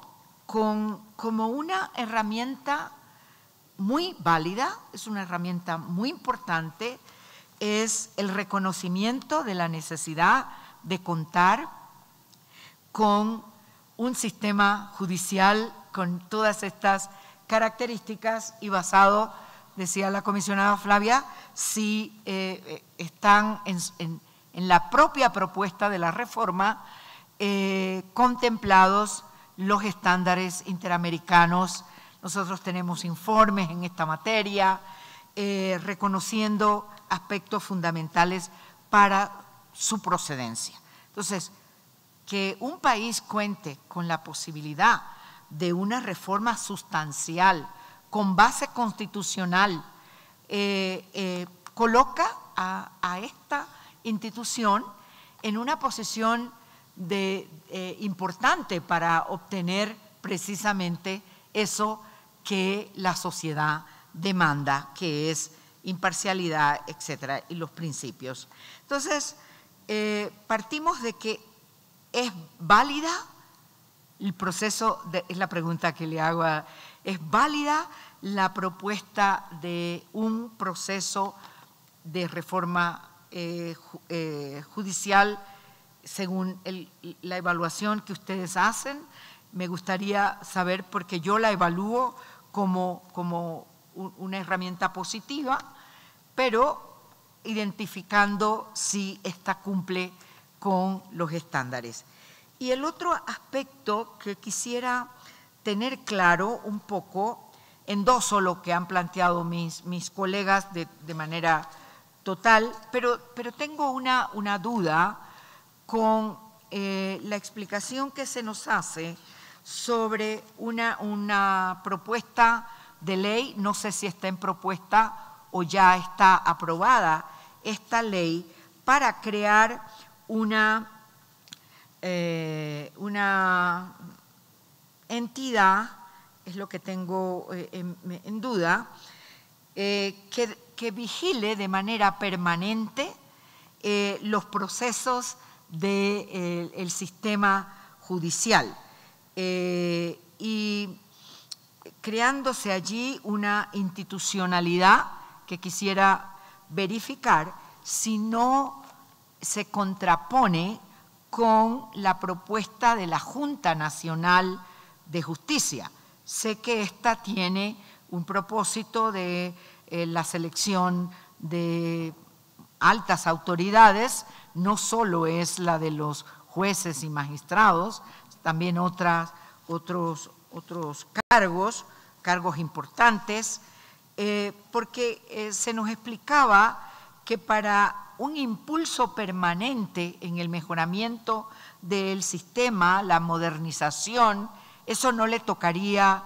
con, como una herramienta muy válida, es una herramienta muy importante, es el reconocimiento de la necesidad de contar con un sistema judicial con todas estas características y basado, decía la comisionada Flavia, si eh, eh, están en, la propia propuesta de la reforma eh, contemplados los estándares interamericanos. Nosotros tenemos informes en esta materia, reconociendo aspectos fundamentales para su procedencia. Entonces, que un país cuente con la posibilidad de una reforma sustancial con base constitucional eh, eh, coloca a, esta institución en una posición de, eh, importante para obtener precisamente eso que la sociedad demanda, que es imparcialidad, etcétera, y los principios. Entonces, eh, partimos de que es válida el proceso, es la pregunta que le hago, es válida la propuesta de un proceso de reforma eh, eh, judicial según la evaluación que ustedes hacen. Me gustaría saber, porque yo la evalúo como, como una herramienta positiva, pero identificando si esta cumple con los estándares. Y el otro aspecto que quisiera tener claro un poco, endoso lo que han planteado mis, mis colegas de, manera total, pero, pero tengo una, una duda con eh, la explicación que se nos hace sobre una, una propuesta de ley, no sé si está en propuesta o ya está aprobada esta ley para crear una eh, una entidad, es lo que tengo eh, en, duda, eh, que, vigile de manera permanente los procesos del sistema judicial. Y creándose allí una institucionalidad que quisiera verificar si no se contrapone con la propuesta de la Junta Nacional de Justicia. Sé que esta tiene un propósito de eh, la selección de altas autoridades, no solo es la de los jueces y magistrados, también otras, otros, otros cargos, cargos importantes, eh, porque eh, se nos explicaba que para un impulso permanente en el mejoramiento del sistema, la modernización, eso no le tocaría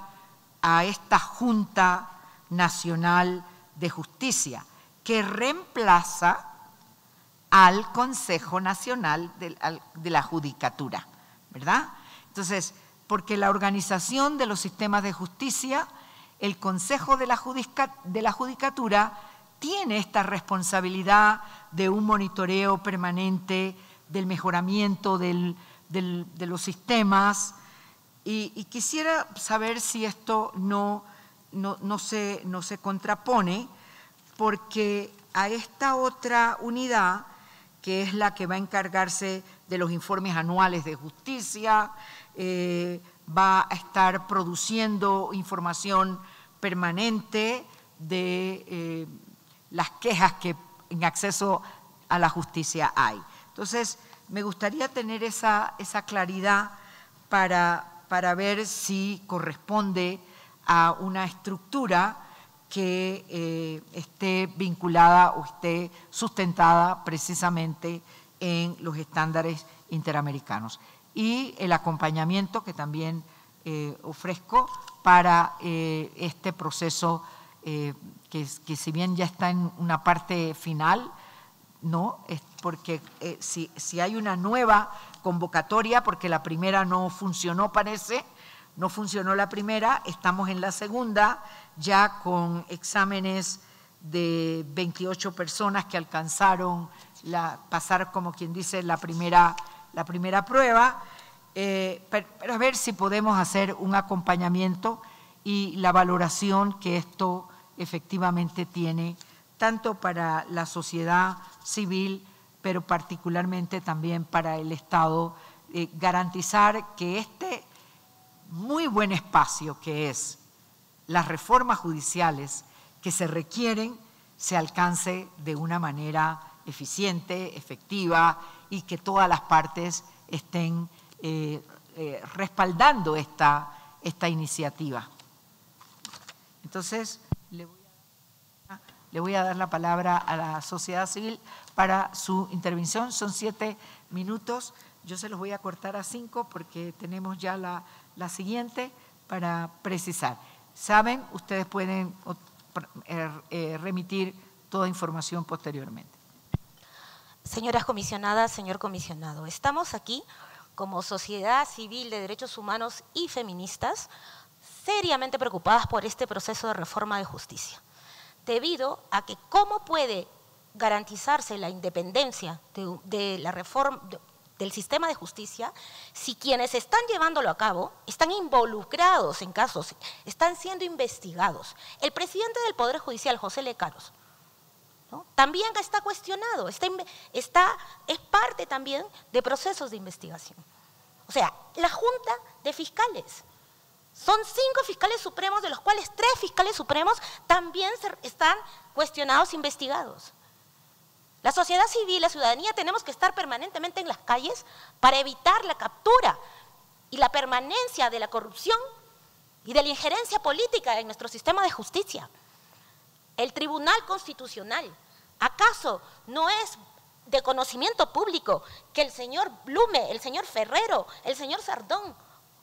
a esta Junta Nacional de Justicia, que reemplaza al Consejo Nacional de la Judicatura, ¿verdad? Entonces, porque la organización de los sistemas de justicia, el Consejo de la, Judicatura tiene esta responsabilidad de un monitoreo permanente del mejoramiento de los sistemas. Y, quisiera saber si esto no, se contrapone porque a esta otra unidad que es la que va a encargarse de los informes anuales de justicia, eh, va a estar produciendo información permanente de eh, las quejas que en acceso a la justicia hay. Entonces, me gustaría tener esa, esa claridad para, para ver si corresponde a una estructura que eh, esté vinculada o esté sustentada precisamente en los estándares interamericanos. Y el acompañamiento que también eh, ofrezco para eh, este proceso que, si bien ya está en una parte final, no, es porque eh, si, si, hay una nueva convocatoria, porque la primera no funcionó, parece, no funcionó la primera, estamos en la segunda, ya con exámenes de 28 personas que alcanzaron la, pasar, como quien dice, la primera, la primera prueba, eh, para ver si podemos hacer un acompañamiento y la valoración que esto efectivamente tiene, tanto para la sociedad civil, pero particularmente también para el Estado, eh, garantizar que este muy buen espacio que es las reformas judiciales que se requieren se alcance de una manera eficiente, efectiva y que todas las partes estén eh, eh, respaldando esta, esta iniciativa. Entonces, le voy, a, dar la palabra a la sociedad civil para su intervención. Son siete minutos. Yo se los voy a cortar a cinco porque tenemos ya la, siguiente para precisar. Saben, ustedes pueden eh, remitir toda información posteriormente. Señoras comisionadas, señor comisionado, estamos aquí como sociedad civil de derechos humanos y feministas seriamente preocupadas por este proceso de reforma de justicia, debido a que cómo puede garantizarse la independencia de, la reforma del sistema de justicia si quienes están llevándolo a cabo están involucrados en casos, están siendo investigados. El presidente del Poder Judicial, José Lecaros, también está cuestionado, está, es parte también de procesos de investigación. O sea, la Junta de Fiscales son cinco fiscales supremos, de los cuales tres fiscales supremos también están cuestionados, investigados. La sociedad civil, la ciudadanía, tenemos que estar permanentemente en las calles para evitar la captura y la permanencia de la corrupción y de la injerencia política en nuestro sistema de justicia. El Tribunal Constitucional, ¿acaso no es de conocimiento público que el señor Blume, el señor Ferrero, el señor Sardón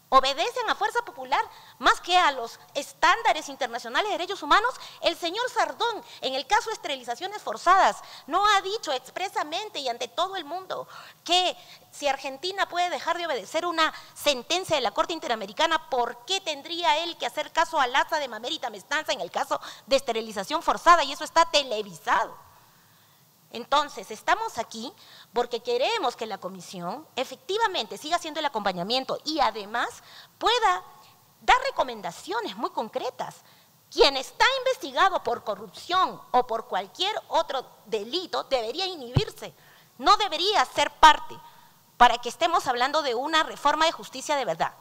obedecen a fuerza popular más que a los estándares internacionales de derechos humanos, el señor Sardón, en el caso de esterilizaciones forzadas, no ha dicho expresamente y ante todo el mundo que si Argentina puede dejar de obedecer una sentencia de la Corte Interamericana, ¿por qué tendría él que hacer caso al asa de Mamérita Mestanza en el caso de esterilización forzada? Y eso está televisado. Entonces, estamos aquí porque queremos que la comisión efectivamente siga haciendo el acompañamiento y además pueda dar recomendaciones muy concretas. Quien está investigado por corrupción o por cualquier otro delito debería inhibirse, no debería ser parte para que estemos hablando de una reforma de justicia de verdad.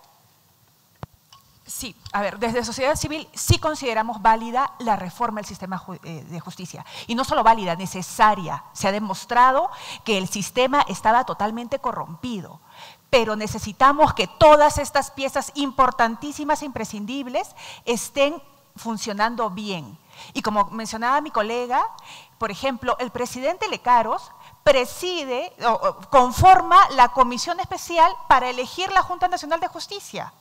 Sí, a ver, desde sociedad civil sí consideramos válida la reforma del sistema eh, de justicia. Y no solo válida, necesaria. Se ha demostrado que el sistema estaba totalmente corrompido. Pero necesitamos que todas estas piezas importantísimas e imprescindibles estén funcionando bien. Y como mencionaba mi colega, por ejemplo, el presidente Lecaros preside o conforma la comisión especial para elegir la Junta Nacional de Justicia.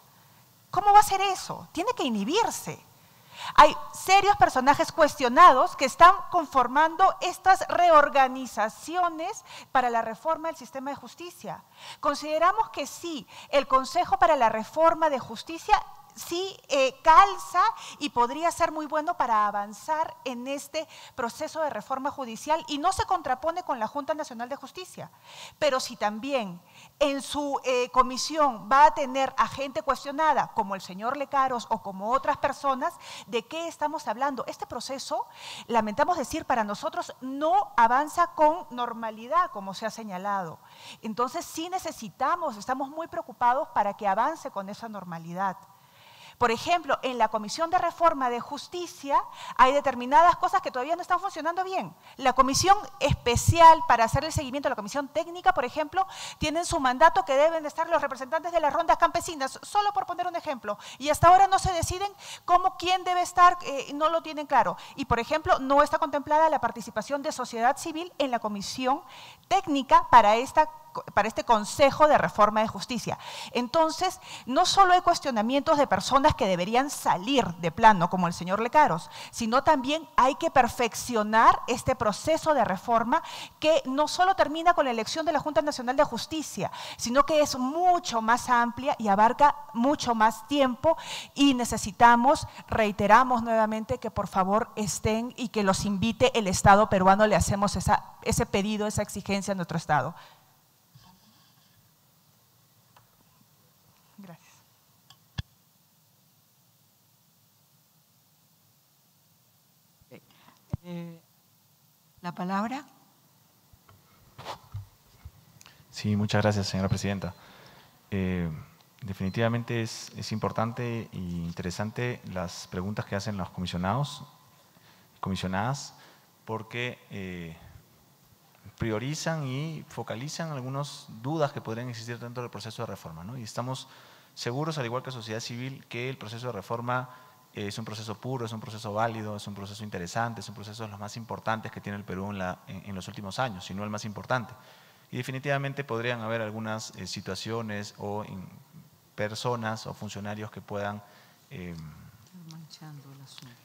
¿Cómo va a ser eso? Tiene que inhibirse. Hay serios personajes cuestionados que están conformando estas reorganizaciones para la reforma del sistema de justicia. Consideramos que sí, el Consejo para la Reforma de Justicia sí eh, calza y podría ser muy bueno para avanzar en este proceso de reforma judicial y no se contrapone con la Junta Nacional de Justicia. Pero si también en su eh, comisión va a tener a gente cuestionada, como el señor Lecaros o como otras personas, ¿de qué estamos hablando? Este proceso, lamentamos decir, para nosotros no avanza con normalidad, como se ha señalado. Entonces sí necesitamos, estamos muy preocupados para que avance con esa normalidad. Por ejemplo, en la Comisión de Reforma de Justicia hay determinadas cosas que todavía no están funcionando bien. La Comisión Especial para hacer el seguimiento, la Comisión Técnica, por ejemplo, tienen su mandato que deben estar los representantes de las rondas campesinas, solo por poner un ejemplo. Y hasta ahora no se deciden cómo, quién debe estar, eh, no lo tienen claro. Y, por ejemplo, no está contemplada la participación de sociedad civil en la Comisión Técnica para esta para este Consejo de Reforma de Justicia. Entonces, no solo hay cuestionamientos de personas que deberían salir de plano, como el señor Lecaros, sino también hay que perfeccionar este proceso de reforma que no solo termina con la elección de la Junta Nacional de Justicia, sino que es mucho más amplia y abarca mucho más tiempo y necesitamos, reiteramos nuevamente que por favor estén y que los invite el Estado peruano, le hacemos ese pedido, esa exigencia a nuestro Estado. Eh, la palabra. Sí, muchas gracias, señora presidenta. Eh, definitivamente es, importante e interesante las preguntas que hacen los comisionados, comisionadas, porque eh, priorizan y focalizan algunas dudas que podrían existir dentro del proceso de reforma. ¿no? Y estamos seguros, al igual que sociedad civil, que el proceso de reforma es un proceso puro, es un proceso válido, es un proceso interesante, es un proceso de los más importantes que tiene el Perú en, los últimos años, si no el más importante. Y definitivamente podrían haber algunas eh, situaciones o personas o funcionarios que puedan em,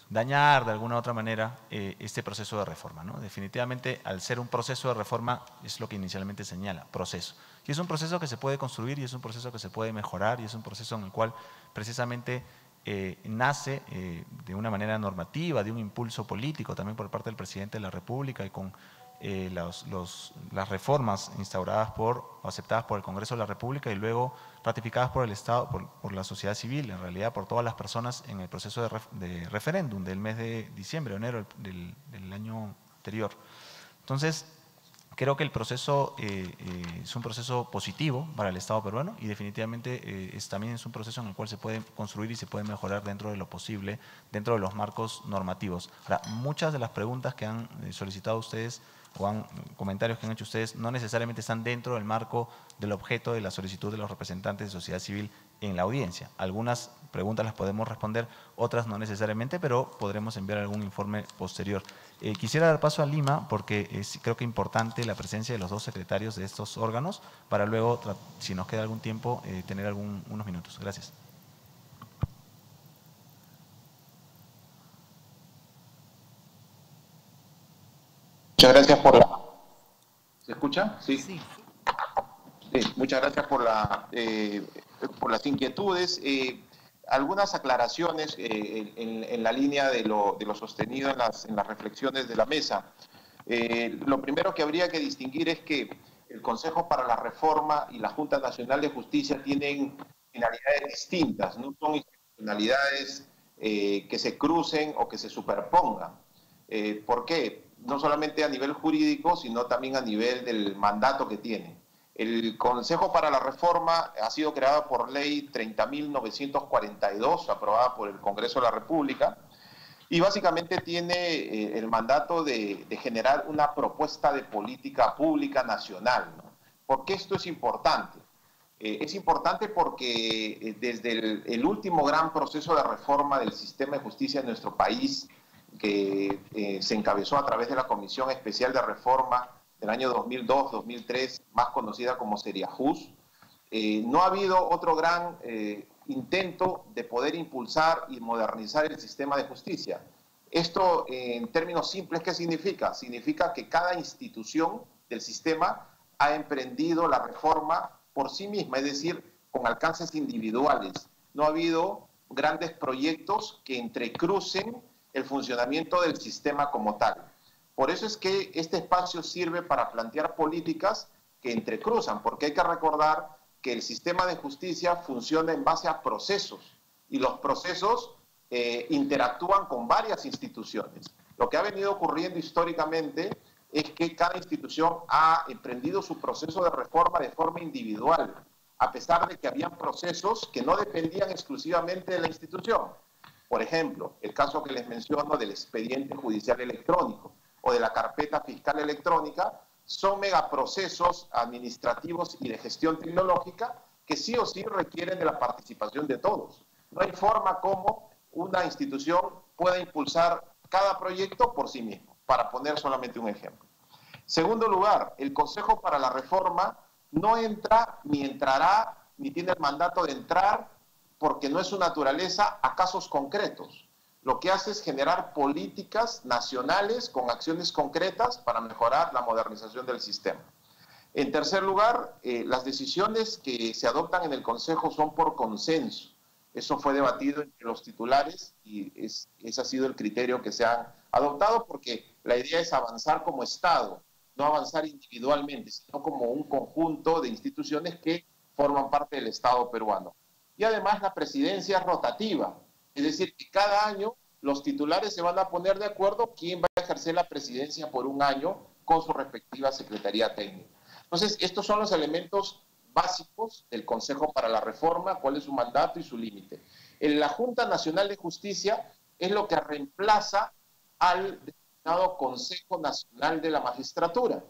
dañar de alguna u otra manera eh, este proceso de reforma. ¿no? Definitivamente, al ser un proceso de reforma, es lo que inicialmente señala, proceso. Y es un proceso que se puede construir y es un proceso que se puede mejorar y es un proceso en el cual precisamente eh, nace eh, de una manera normativa, de un impulso político también por parte del presidente de la República y con eh, las reformas instauradas por o aceptadas por el Congreso de la República y luego ratificadas por el Estado, por, la sociedad civil, en realidad por todas las personas en el proceso de, referéndum del mes de diciembre enero del, del año anterior. Entonces, Creo que el proceso eh, eh, es un proceso positivo para el Estado peruano y definitivamente eh, es, también es un proceso en el cual se puede construir y se puede mejorar dentro de lo posible, dentro de los marcos normativos. Ahora, muchas de las preguntas que han solicitado ustedes o han, comentarios que han hecho ustedes no necesariamente están dentro del marco del objeto de la solicitud de los representantes de sociedad civil en la audiencia. Algunas preguntas las podemos responder, otras no necesariamente, pero podremos enviar algún informe posterior. Eh, quisiera dar paso a Lima porque es, creo que es importante la presencia de los dos secretarios de estos órganos para luego, si nos queda algún tiempo, eh, tener algún, unos minutos. Gracias. Muchas gracias por la... ¿Se escucha? Sí. sí. muchas gracias por, la, eh, por las inquietudes. Eh, algunas aclaraciones eh, en, la línea de lo, de lo sostenido en las, reflexiones de la mesa. lo primero que habría que distinguir es que el Consejo para la Reforma y la Junta Nacional de Justicia tienen finalidades distintas, no son institucionalidades que se crucen o que se superpongan. ¿Por qué? no solamente a nivel jurídico, sino también a nivel del mandato que tiene. El Consejo para la Reforma ha sido creado por ley 30.942, aprobada por el Congreso de la República, y básicamente tiene eh, el mandato de, generar una propuesta de política pública nacional. ¿Por qué esto es importante? Eh, es importante porque eh, desde el último gran proceso de reforma del sistema de justicia en nuestro país, que se encabezó a través de la Comisión Especial de Reforma del año 2002-2003, más conocida como Seriajus, eh, no ha habido otro gran eh, intento de poder impulsar y modernizar el sistema de justicia. Esto, en términos simples, ¿qué significa? Significa que cada institución del sistema ha emprendido la reforma por sí misma, es decir, con alcances individuales. No ha habido grandes proyectos que entrecrucen el funcionamiento del sistema como tal. Por eso es que este espacio sirve para plantear políticas que entrecruzan, porque hay que recordar que el sistema de justicia funciona en base a procesos y los procesos eh, interactúan con varias instituciones. Lo que ha venido ocurriendo históricamente es que cada institución ha emprendido su proceso de reforma de forma individual, a pesar de que habían procesos que no dependían exclusivamente de la institución. Por ejemplo, el caso que les menciono del expediente judicial electrónico o de la carpeta fiscal electrónica son megaprocesos administrativos y de gestión tecnológica que sí o sí requieren de la participación de todos. No hay forma como una institución pueda impulsar cada proyecto por sí mismo, para poner solamente un ejemplo. Segundo lugar, el Consejo para la Reforma no entra ni entrará ni tiene el mandato de entrar porque no es su naturaleza a casos concretos. Lo que hace es generar políticas nacionales con acciones concretas para mejorar la modernización del sistema. En tercer lugar, eh, las decisiones que se adoptan en el Consejo son por consenso. Eso fue debatido entre los titulares y ese ha sido el criterio que se ha adoptado porque la idea es avanzar como Estado, no avanzar individualmente, sino como un conjunto de instituciones que forman parte del Estado peruano y además la presidencia rotativa. Es decir, que cada año los titulares se van a poner de acuerdo quién va a ejercer la presidencia por un año con su respectiva secretaría técnica. Entonces, estos son los elementos básicos del Consejo para la Reforma, cuál es su mandato y su límite. La Junta Nacional de Justicia es lo que reemplaza al denominado Consejo Nacional de la Magistratura.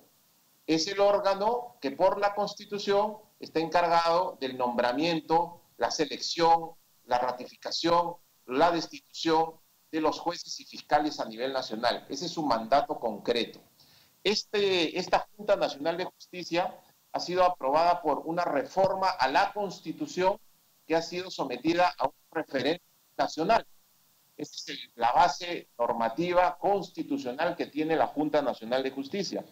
Es el órgano que por la Constitución está encargado del nombramiento, la selección, la ratificación, la destitución de los jueces y fiscales a nivel nacional. Ese es su mandato concreto. Este, esta Junta Nacional de Justicia ha sido aprobada por una reforma a la Constitución que ha sido sometida a un referéndum nacional. Esa es la base normativa constitucional que tiene la Junta Nacional de Justicia.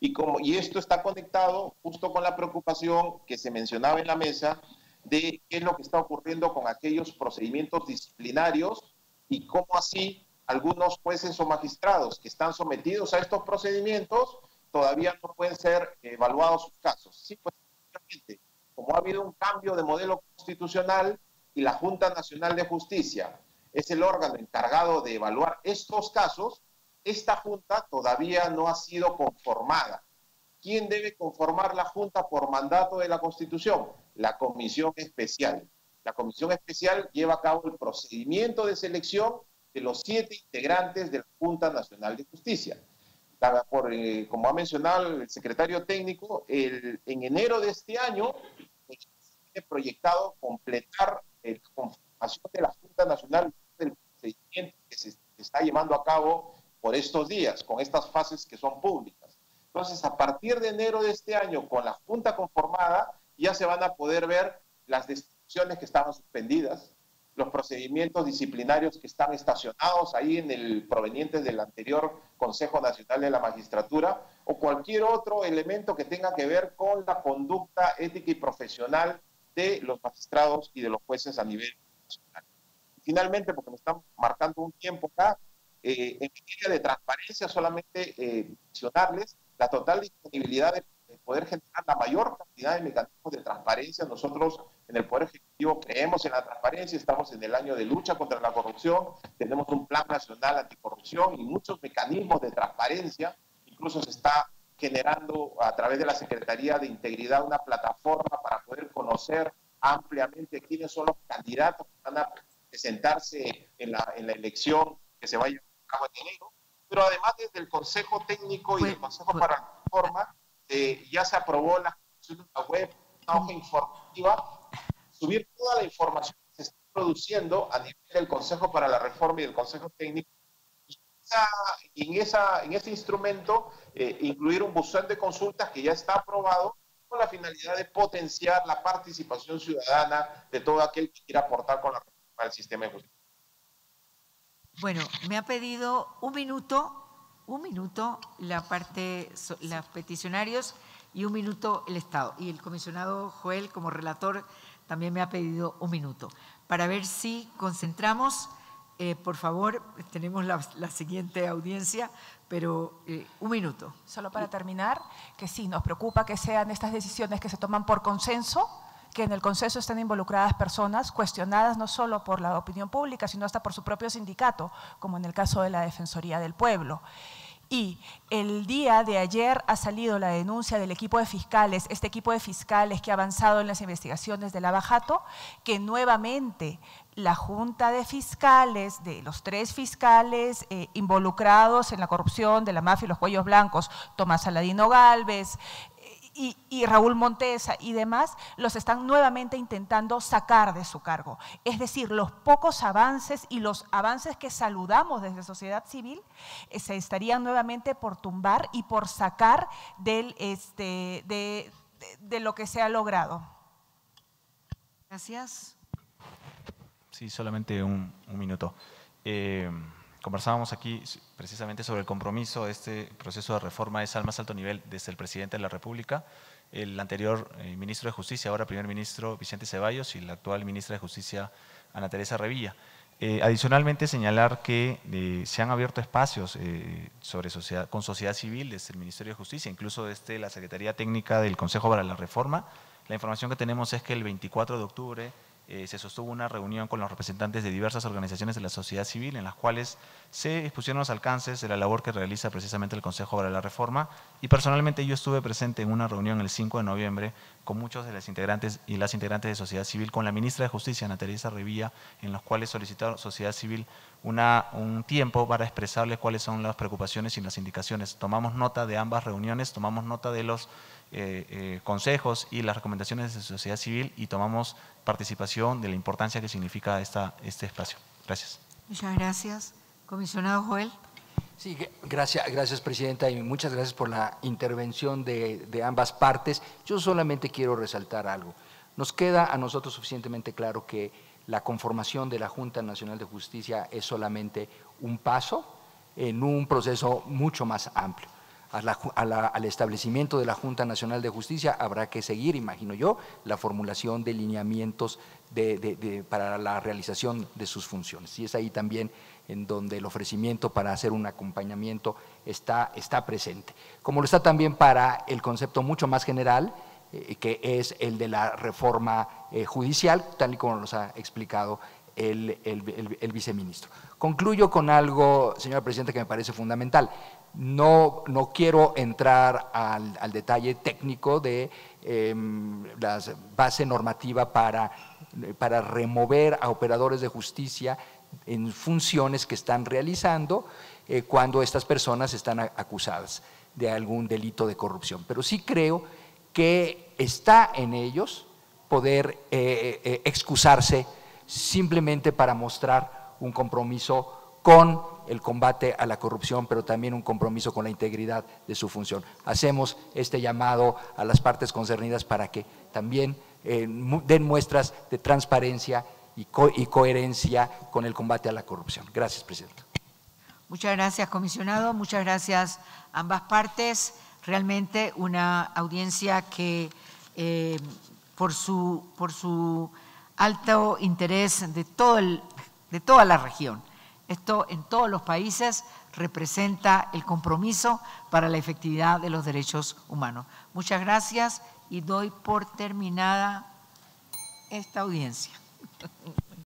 Y, como, y esto está conectado justo con la preocupación que se mencionaba en la mesa de qué es lo que está ocurriendo con aquellos procedimientos disciplinarios y cómo así algunos jueces o magistrados que están sometidos a estos procedimientos todavía no pueden ser evaluados sus casos. Sí, pues como ha habido un cambio de modelo constitucional y la Junta Nacional de Justicia es el órgano encargado de evaluar estos casos, esta Junta todavía no ha sido conformada. ¿Quién debe conformar la Junta por mandato de la Constitución? La Comisión Especial. La Comisión Especial lleva a cabo el procedimiento de selección de los siete integrantes de la Junta Nacional de Justicia. eh, como ha mencionado el secretario técnico, en enero de este año, tiene proyectado completar la conformación de la Junta Nacional del procedimiento que se está llevando a cabo por estos días, con estas fases que son públicas. Entonces, a partir de enero de este año, con la Junta conformada, ya se van a poder ver las destituciones que estaban suspendidas, los procedimientos disciplinarios que están estacionados ahí en el proveniente del anterior Consejo Nacional de la Magistratura o cualquier otro elemento que tenga que ver con la conducta ética y profesional de los magistrados y de los jueces a nivel nacional. Finalmente, porque me están marcando un tiempo acá, eh, en materia de transparencia, solamente eh, mencionarles la total disponibilidad de, poder generar la mayor cantidad de mecanismos de transparencia. Nosotros en el Poder Ejecutivo creemos en la transparencia, estamos en el año de lucha contra la corrupción, tenemos un plan nacional anticorrupción y muchos mecanismos de transparencia. Incluso se está generando a través de la Secretaría de Integridad una plataforma para poder conocer ampliamente quiénes son los candidatos que van a presentarse en la, en la elección que se vaya a cabo en enero. Pero además desde el Consejo Técnico y el Consejo para la Reforma eh, ya se aprobó la la web, una hoja informativa, subir toda la información que se está produciendo a nivel del Consejo para la Reforma y del Consejo Técnico y en, esa, en ese instrumento eh, incluir un buzón de consultas que ya está aprobado con la finalidad de potenciar la participación ciudadana de todo aquel que quiera aportar con la reforma del sistema de justicia. Bueno, me ha pedido un minuto, un minuto la parte, los peticionarios y un minuto el Estado. Y el comisionado Joel, como relator, también me ha pedido un minuto para ver si concentramos eh, por favor, tenemos la, siguiente audiencia, pero eh, un minuto. Solo para terminar, que sí, nos preocupa que sean estas decisiones que se toman por consenso, que en el consenso estén involucradas personas cuestionadas no solo por la opinión pública, sino hasta por su propio sindicato, como en el caso de la Defensoría del Pueblo. Y el día de ayer ha salido la denuncia del equipo de fiscales, este equipo de fiscales que ha avanzado en las investigaciones de Lavajato, que nuevamente la Junta de Fiscales, de los tres fiscales eh, involucrados en la corrupción de la mafia y los cuellos blancos, Tomás Aladino Galvez, y, Raúl Montesa y demás los están nuevamente intentando sacar de su cargo. Es decir, los pocos avances y los avances que saludamos desde sociedad civil eh, se estarían nuevamente por tumbar y por sacar del, este, de, lo que se ha logrado. Gracias. Sí, solamente un, minuto. Eh, Conversábamos aquí precisamente sobre el compromiso de este proceso de reforma es al más alto nivel desde el presidente de la República, el anterior eh, ministro de Justicia, ahora primer ministro Vicente Ceballos y la actual ministra de Justicia Ana Teresa Revilla. Eh, adicionalmente, señalar que eh, se han abierto espacios sobre sociedad, con sociedad civil desde el Ministerio de Justicia, incluso desde la Secretaría Técnica del Consejo para la Reforma. La información que tenemos es que el 24 de octubre eh, se sostuvo una reunión con los representantes de diversas organizaciones de la sociedad civil en las cuales se expusieron los alcances de la labor que realiza precisamente el Consejo para la Reforma y personalmente yo estuve presente en una reunión el 5 de noviembre con muchos de los integrantes y las integrantes de sociedad civil, con la ministra de Justicia, Ana Teresa Revilla, en los cuales solicitaron sociedad civil una, un tiempo para expresarles cuáles son las preocupaciones y las indicaciones. Tomamos nota de ambas reuniones, tomamos nota de los eh, eh, consejos y las recomendaciones de sociedad civil y tomamos participación de la importancia que significa esta, este espacio. Gracias. Muchas gracias. Comisionado Joel. Sí, gracias, gracias Presidenta y muchas gracias por la intervención de, de ambas partes. Yo solamente quiero resaltar algo. Nos queda a nosotros suficientemente claro que la conformación de la Junta Nacional de Justicia es solamente un paso en un proceso mucho más amplio al establecimiento de la Junta Nacional de Justicia habrá que seguir, imagino yo, la formulación de lineamientos para la realización de sus funciones. Y es ahí también en donde el ofrecimiento para hacer un acompañamiento está, presente. Como lo está también para el concepto mucho más general, eh, que es el de la reforma eh, judicial, tal y como nos ha explicado el, viceministro. Concluyo con algo, señora Presidenta, que me parece fundamental. No, no quiero entrar al, detalle técnico de em, la base normativa para, para remover a operadores de justicia en funciones que están realizando eh, cuando estas personas están acusadas de algún delito de corrupción. Pero sí creo que está en ellos poder eh, eh, excusarse simplemente para mostrar un compromiso con el combate a la corrupción, pero también un compromiso con la integridad de su función. Hacemos este llamado a las partes concernidas para que también eh, den muestras de transparencia y, y coherencia con el combate a la corrupción. Gracias, Presidenta. Muchas gracias, comisionado. Muchas gracias a ambas partes. Realmente una audiencia que eh, por, su, por su alto interés de, todo el, de toda la región, esto en todos los países representa el compromiso para la efectividad de los derechos humanos. Muchas gracias y doy por terminada esta audiencia.